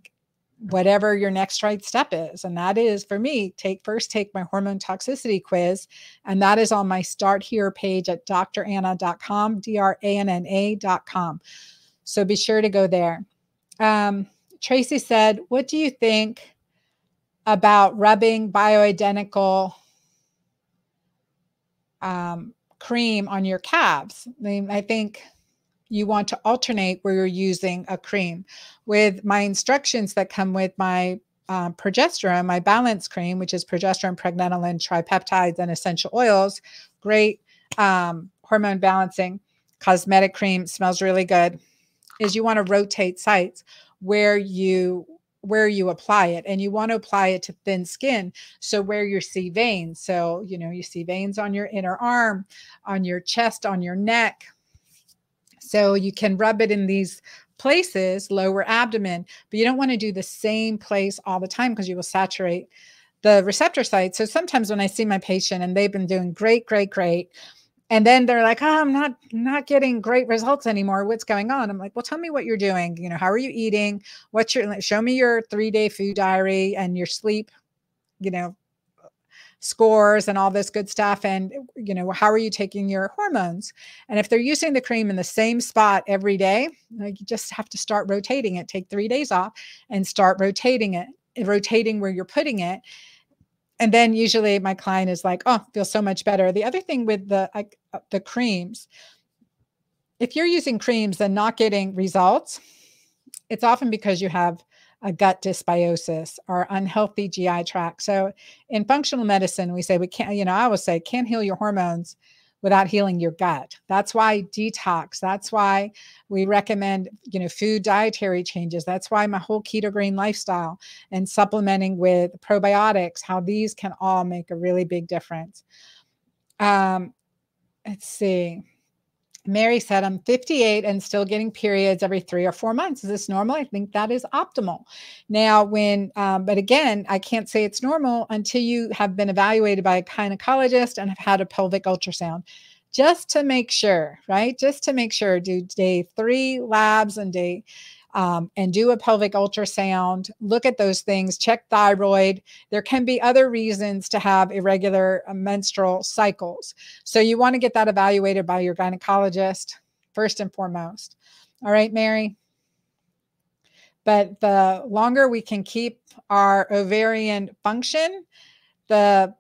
whatever your next right step is and that is for me take first take my hormone toxicity quiz and that is on my start here page at dranna.com d-r-a-n-n-a.com so be sure to go there. Um, Tracy said, What do you think about rubbing bioidentical um, cream on your calves? I, mean, I think you want to alternate where you're using a cream. With my instructions that come with my um, progesterone, my balance cream, which is progesterone, pregnenolone, tripeptides, and essential oils, great um, hormone balancing cosmetic cream, smells really good is you want to rotate sites where you where you apply it and you want to apply it to thin skin so where you see veins so you know you see veins on your inner arm on your chest on your neck. So you can rub it in these places lower abdomen but you don't want to do the same place all the time because you will saturate the receptor site so sometimes when i see my patient and they've been doing great great great and then they're like oh i'm not not getting great results anymore. What's going on? I'm like well tell me what you're doing. You know how are you eating? What's your show me your three day food diary and your sleep you know scores and all this good stuff. And you know how are you taking your hormones? And if they're using the cream in the same spot every day like you just have to start rotating it. Take three days off and start rotating it rotating where you're putting it and then usually my client is like, "Oh, feels so much better." The other thing with the uh, the creams, if you're using creams and not getting results, it's often because you have a gut dysbiosis or unhealthy GI tract. So in functional medicine, we say we can't, you know, I always say can't heal your hormones without healing your gut. That's why detox. That's why we recommend, you know, food dietary changes. That's why my whole keto green lifestyle and supplementing with probiotics, how these can all make a really big difference. Um, let's see. Mary said, I'm 58 and still getting periods every three or four months. Is this normal? I think that is optimal. Now, when, um, but again, I can't say it's normal until you have been evaluated by a gynecologist and have had a pelvic ultrasound just to make sure, right? Just to make sure, do day three labs and day um, and do a pelvic ultrasound, look at those things, check thyroid. There can be other reasons to have irregular uh, menstrual cycles. So you want to get that evaluated by your gynecologist first and foremost. All right, Mary. But the longer we can keep our ovarian function, the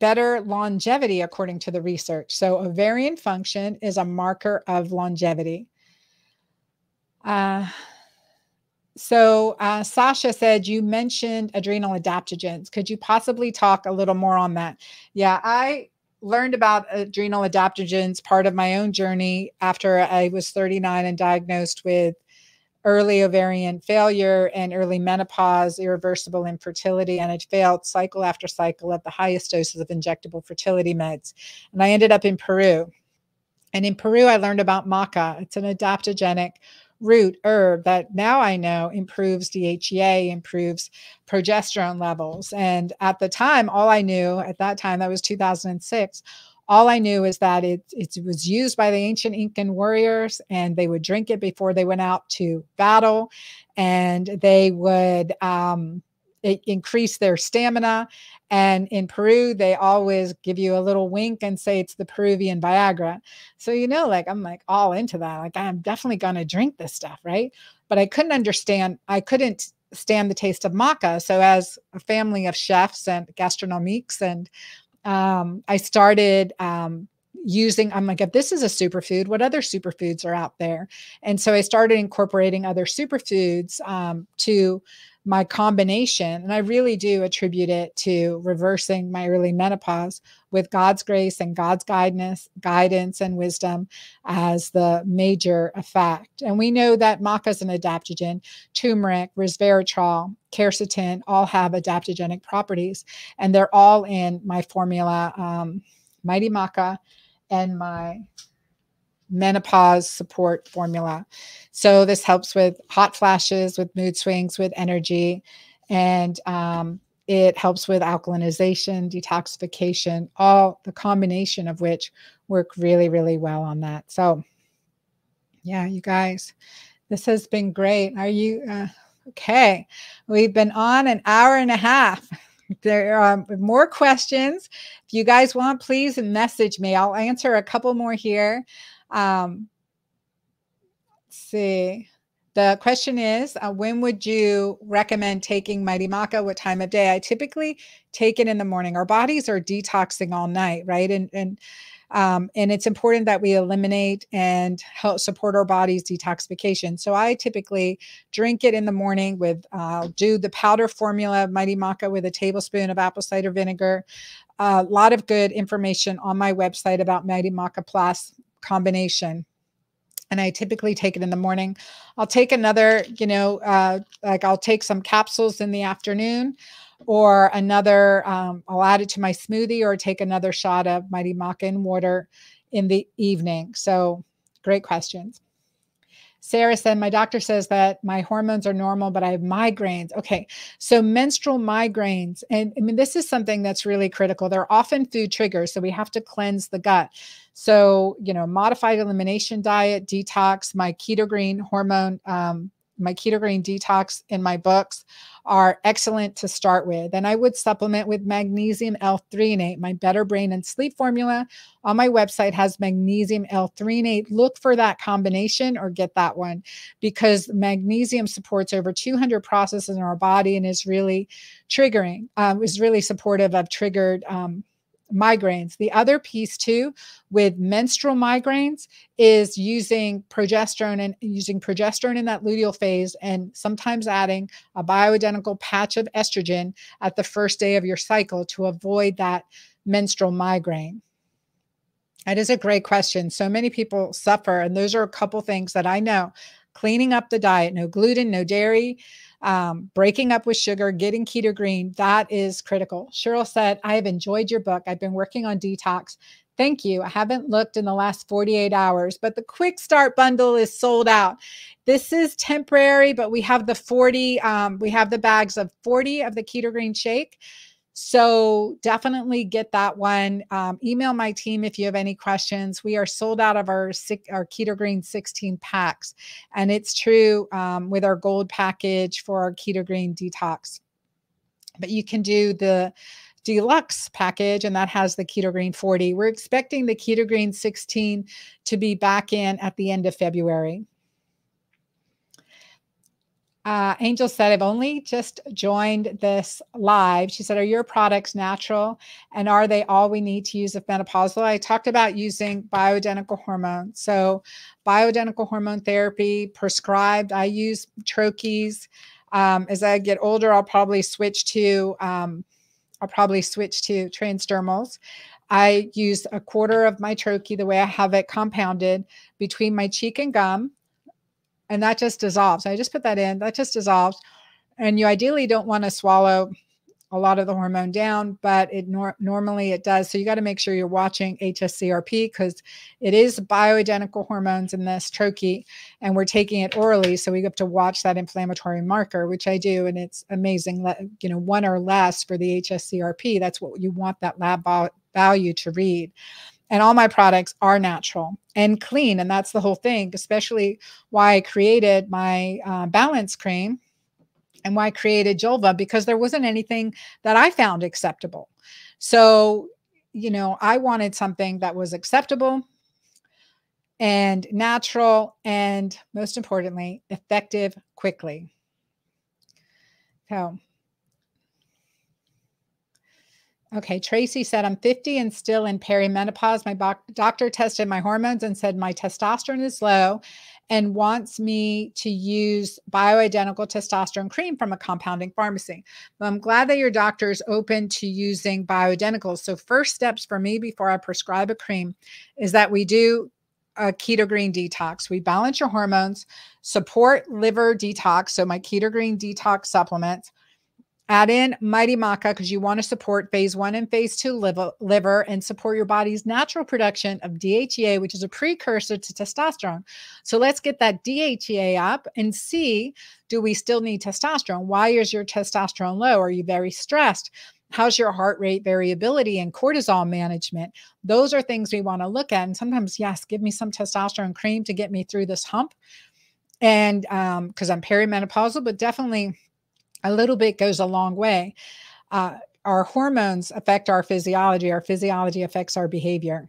better longevity, according to the research. So, ovarian function is a marker of longevity. Uh, so, uh, Sasha said you mentioned adrenal adaptogens. Could you possibly talk a little more on that? Yeah, I learned about adrenal adaptogens part of my own journey after I was 39 and diagnosed with early ovarian failure and early menopause, irreversible infertility, and I failed cycle after cycle at the highest doses of injectable fertility meds. And I ended up in Peru. And in Peru, I learned about maca. It's an adaptogenic root herb that now I know improves DHEA, improves progesterone levels. And at the time, all I knew at that time, that was 2006, all I knew is that it, it was used by the ancient Incan warriors and they would drink it before they went out to battle. And they would, um, increase their stamina. And in Peru, they always give you a little wink and say it's the Peruvian Viagra. So, you know, like I'm like all into that. Like, I'm definitely going to drink this stuff. Right. But I couldn't understand, I couldn't stand the taste of maca. So, as a family of chefs and gastronomiques, and um, I started um, using i'm like if this is a superfood what other superfoods are out there and so i started incorporating other superfoods um, to my combination and i really do attribute it to reversing my early menopause with god's grace and god's guidance guidance and wisdom as the major effect. And we know that maca is an adaptogen turmeric resveratrol quercetin all have adaptogenic properties and they're all in my formula um, mighty maca and my menopause support formula. So this helps with hot flashes, with mood swings, with energy, and um, it helps with alkalinization, detoxification, all the combination of which work really, really well on that. So, yeah, you guys, this has been great. Are you uh, okay? We've been on an hour and a half. There are more questions. If you guys want, please message me. I'll answer a couple more here. Um, see. The question is, uh, when would you recommend taking Mighty Maca? What time of day? I typically take it in the morning. Our bodies are detoxing all night, right? And and um, and it's important that we eliminate and help support our body's detoxification. So I typically drink it in the morning with, uh, do the powder formula of Mighty Maca with a tablespoon of apple cider vinegar. A lot of good information on my website about Mighty Maca Plus combination and I typically take it in the morning. I'll take another, you know, uh, like I'll take some capsules in the afternoon or another, um, I'll add it to my smoothie or take another shot of Mighty Maca in water in the evening. So great questions. Sarah said, My doctor says that my hormones are normal, but I have migraines. Okay. So, menstrual migraines, and I mean, this is something that's really critical. They're often food triggers. So, we have to cleanse the gut. So, you know, modified elimination diet, detox, my keto green hormone um, my keto green detox in my books are excellent to start with. And I would supplement with magnesium L-threonate, my better brain and sleep formula on my website has magnesium L-threonate. Look for that combination or get that one because magnesium supports over 200 processes in our body and is really triggering, um, is really supportive of triggered um, migraines. The other piece too with menstrual migraines is using progesterone and using progesterone in that luteal phase and sometimes adding a bioidentical patch of estrogen at the first day of your cycle to avoid that menstrual migraine. That is a great question. So many people suffer and those are a couple things that I know. Cleaning up the diet, no gluten, no dairy, um, breaking up with sugar, getting keto green, that is critical. Cheryl said, I have enjoyed your book. I've been working on detox. Thank you. I haven't looked in the last 48 hours, but the quick start bundle is sold out. This is temporary, but we have the 40, um, we have the bags of 40 of the keto green shake. So definitely get that one. Um, email my team if you have any questions. We are sold out of our our Keto Green 16 packs, and it's true um, with our gold package for our Keto Green detox. But you can do the deluxe package, and that has the Keto Green 40. We're expecting the Keto Green 16 to be back in at the end of February. Uh, Angel said, I've only just joined this live. She said, Are your products natural? And are they all we need to use if menopausal? I talked about using bioidentical hormone. So, bioidentical hormone therapy prescribed. I use troches. Um, as I get older, I'll probably switch to. Um, I'll probably switch to transdermals. I use a quarter of my troche the way I have it compounded between my cheek and gum and that just dissolves. I just put that in, that just dissolves. And you ideally don't want to swallow a lot of the hormone down, but it nor- normally it does. So you got to make sure you're watching HSCRP because it is bioidentical hormones in this troche, and we're taking it orally. So we have to watch that inflammatory marker, which I do, and it's amazing. You know, one or less for the HSCRP. That's what you want that lab value to read and all my products are natural and clean and that's the whole thing especially why i created my uh, balance cream and why I created Julva because there wasn't anything that I found acceptable. So, you know, I wanted something that was acceptable and natural and most importantly, effective quickly. So, Okay, Tracy said, I'm 50 and still in perimenopause. My doctor tested my hormones and said my testosterone is low and wants me to use bioidentical testosterone cream from a compounding pharmacy. I'm glad that your doctor is open to using bioidenticals. So, first steps for me before I prescribe a cream is that we do a keto green detox. We balance your hormones, support liver detox. So, my keto green detox supplements Add in Mighty Maca because you want to support phase one and phase two liver, liver and support your body's natural production of DHEA, which is a precursor to testosterone. So let's get that DHEA up and see do we still need testosterone? Why is your testosterone low? Are you very stressed? How's your heart rate variability and cortisol management? Those are things we want to look at. And sometimes, yes, give me some testosterone cream to get me through this hump. And because um, I'm perimenopausal, but definitely a little bit goes a long way. Uh, our hormones affect our physiology. Our physiology affects our behavior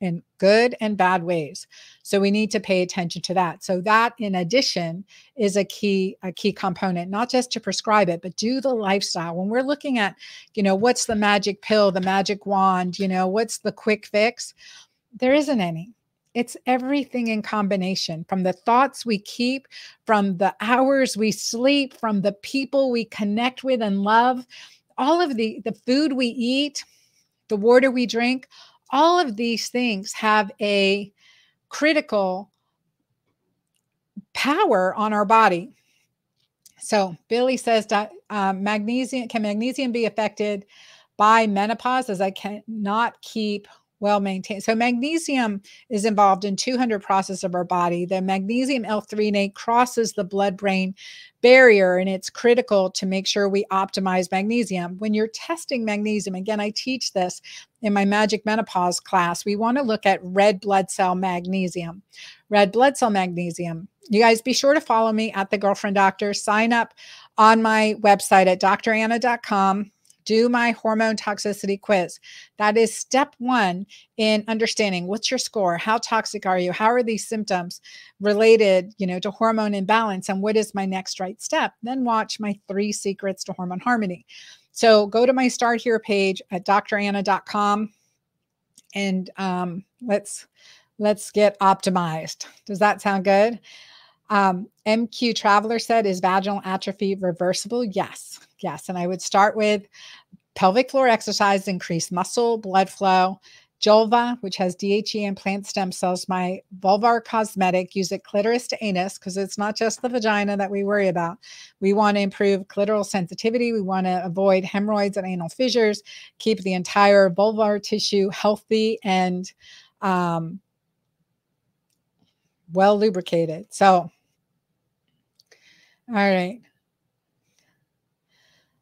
in good and bad ways. So we need to pay attention to that. So that in addition is a key a key component not just to prescribe it but do the lifestyle. When we're looking at, you know, what's the magic pill, the magic wand, you know, what's the quick fix? There isn't any. It's everything in combination from the thoughts we keep, from the hours we sleep, from the people we connect with and love, all of the, the food we eat, the water we drink, all of these things have a critical power on our body. So Billy says that uh, magnesium can magnesium be affected by menopause as I cannot keep well maintained. So magnesium is involved in 200 processes of our body. The magnesium L-threonate crosses the blood-brain barrier and it's critical to make sure we optimize magnesium. When you're testing magnesium, again, I teach this in my Magic Menopause class, we want to look at red blood cell magnesium. Red blood cell magnesium. You guys be sure to follow me at the Girlfriend Doctor. Sign up on my website at dranna.com do my hormone toxicity quiz. That is step one in understanding what's your score, how toxic are you, how are these symptoms related, you know, to hormone imbalance, and what is my next right step. Then watch my three secrets to hormone harmony. So go to my start here page at dranna.com and um, let's let's get optimized. Does that sound good? Um, MQ Traveler said, is vaginal atrophy reversible? Yes. Yes. And I would start with pelvic floor exercise, increase muscle, blood flow. Julva, which has DHE and plant stem cells, my vulvar cosmetic, use it clitoris to anus because it's not just the vagina that we worry about. We want to improve clitoral sensitivity. We want to avoid hemorrhoids and anal fissures, keep the entire vulvar tissue healthy and um, well lubricated. So, all right.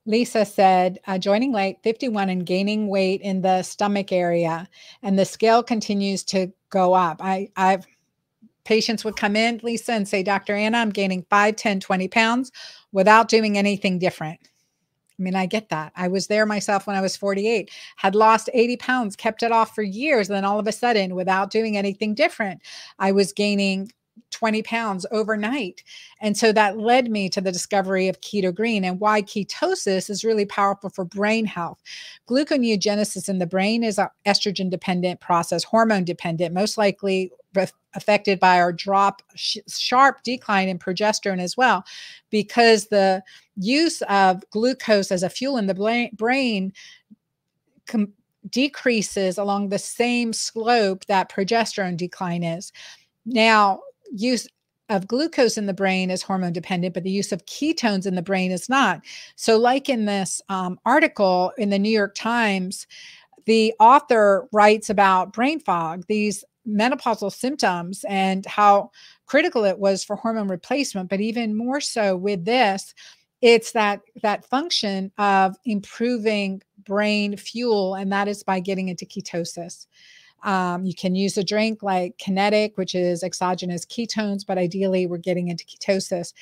Lisa said, uh, joining late, 51 and gaining weight in the stomach area, and the scale continues to go up. I, I've patients would come in, Lisa, and say, Dr. Anna, I'm gaining 5, 10, 20 pounds without doing anything different. I mean, I get that. I was there myself when I was 48, had lost 80 pounds, kept it off for years. And then all of a sudden, without doing anything different, I was gaining 20 pounds overnight. And so that led me to the discovery of keto green and why ketosis is really powerful for brain health. Gluconeogenesis in the brain is an estrogen dependent process, hormone dependent, most likely affected by our drop sh sharp decline in progesterone as well because the use of glucose as a fuel in the brain decreases along the same slope that progesterone decline is. Now, use of glucose in the brain is hormone dependent, but the use of ketones in the brain is not. So, like in this um, article in the New York Times, the author writes about brain fog, these menopausal symptoms, and how critical it was for hormone replacement. But even more so with this, it's that that function of improving brain fuel, and that is by getting into ketosis. Um, you can use a drink like Kenetik, which is exogenous ketones, but ideally we're getting into ketosis,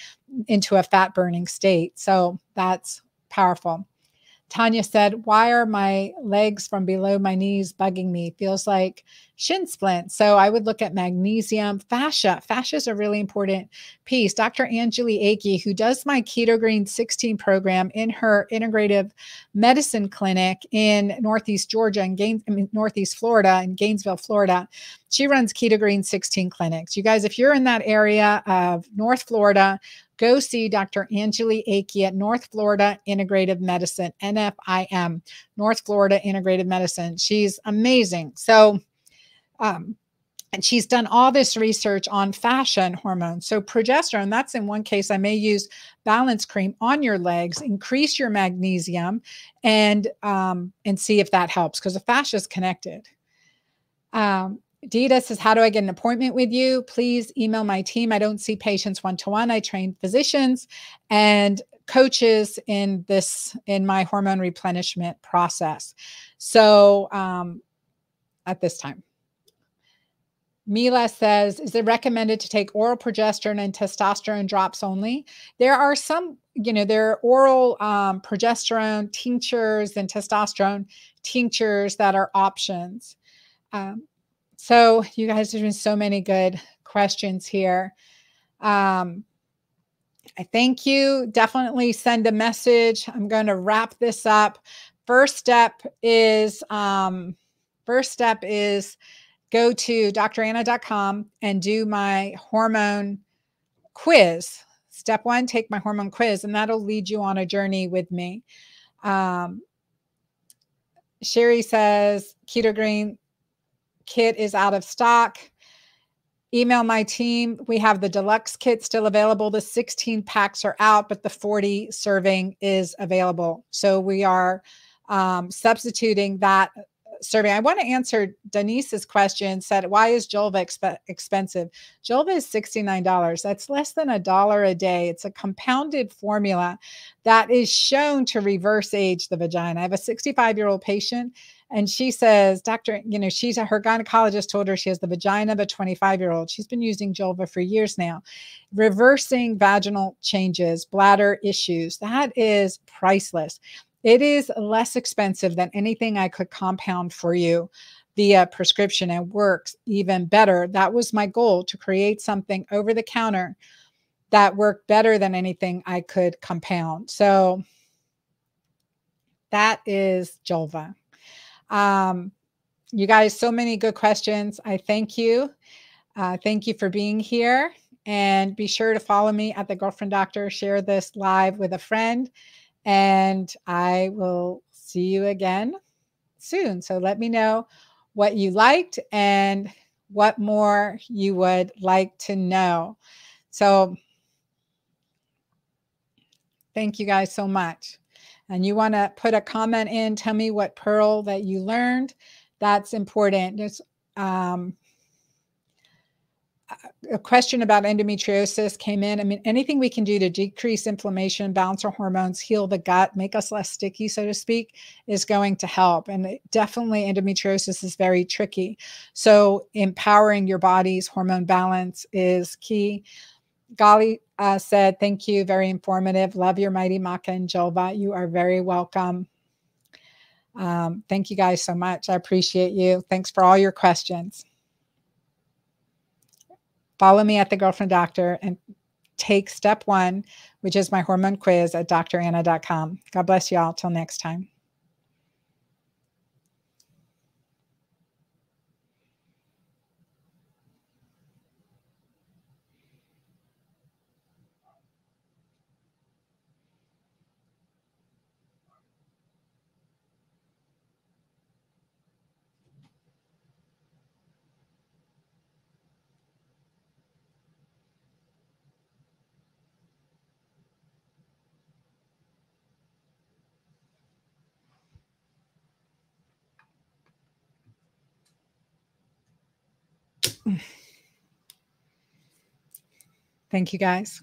into a fat burning state. So that's powerful. Tanya said, Why are my legs from below my knees bugging me? Feels like shin splint. So I would look at magnesium, fascia. Fascia is a really important piece. Dr. Angeli Akey, who does my Keto Green 16 program in her integrative medicine clinic in Northeast Georgia and Gaines, I mean, Northeast Florida in Gainesville, Florida, she runs Keto Green 16 clinics. You guys, if you're in that area of North Florida, go see Dr. Angeli Akey at North Florida Integrative Medicine, NFIM, North Florida Integrative Medicine. She's amazing. So, um, and she's done all this research on fascia and hormones. So progesterone, that's in one case, I may use balance cream on your legs, increase your magnesium, and um, and see if that helps because the fascia is connected. Um, Dita says, How do I get an appointment with you? Please email my team. I don't see patients one to one. I train physicians and coaches in this in my hormone replenishment process. So um, at this time. Mila says, is it recommended to take oral progesterone and testosterone drops only? There are some, you know, there are oral um, progesterone tinctures and testosterone tinctures that are options. Um, so you guys are been so many good questions here. Um, I thank you. Definitely send a message. I'm going to wrap this up. First step is um, first step is go to dranna.com and do my hormone quiz. Step one, take my hormone quiz, and that'll lead you on a journey with me. Um, Sherry says keto green kit is out of stock. Email my team. We have the deluxe kit still available. The 16 packs are out, but the 40 serving is available. So we are um, substituting that serving. I want to answer Denise's question said, why is Julva exp- expensive? Julva is $69. That's less than a dollar a day. It's a compounded formula that is shown to reverse age the vagina. I have a 65 year old patient and she says, Doctor, you know, she's her gynecologist told her she has the vagina of a 25 year old. She's been using Julva for years now. Reversing vaginal changes, bladder issues, that is priceless. It is less expensive than anything I could compound for you via prescription and works even better. That was my goal to create something over the counter that worked better than anything I could compound. So that is Julva. Um, you guys, so many good questions. I thank you. Uh, thank you for being here. And be sure to follow me at the Girlfriend Doctor. Share this live with a friend. And I will see you again soon. So let me know what you liked and what more you would like to know. So thank you guys so much and you want to put a comment in, tell me what pearl that you learned. That's important. There's um, a question about endometriosis came in. I mean, anything we can do to decrease inflammation, balance our hormones, heal the gut, make us less sticky, so to speak, is going to help. And definitely, endometriosis is very tricky. So, empowering your body's hormone balance is key. Gali uh, said, Thank you. Very informative. Love your mighty Maca and Julva. You are very welcome. Um, thank you guys so much. I appreciate you. Thanks for all your questions. Follow me at the Girlfriend Doctor and take step one, which is my hormone quiz at dranna.com. God bless you all. Till next time. Thank you, guys.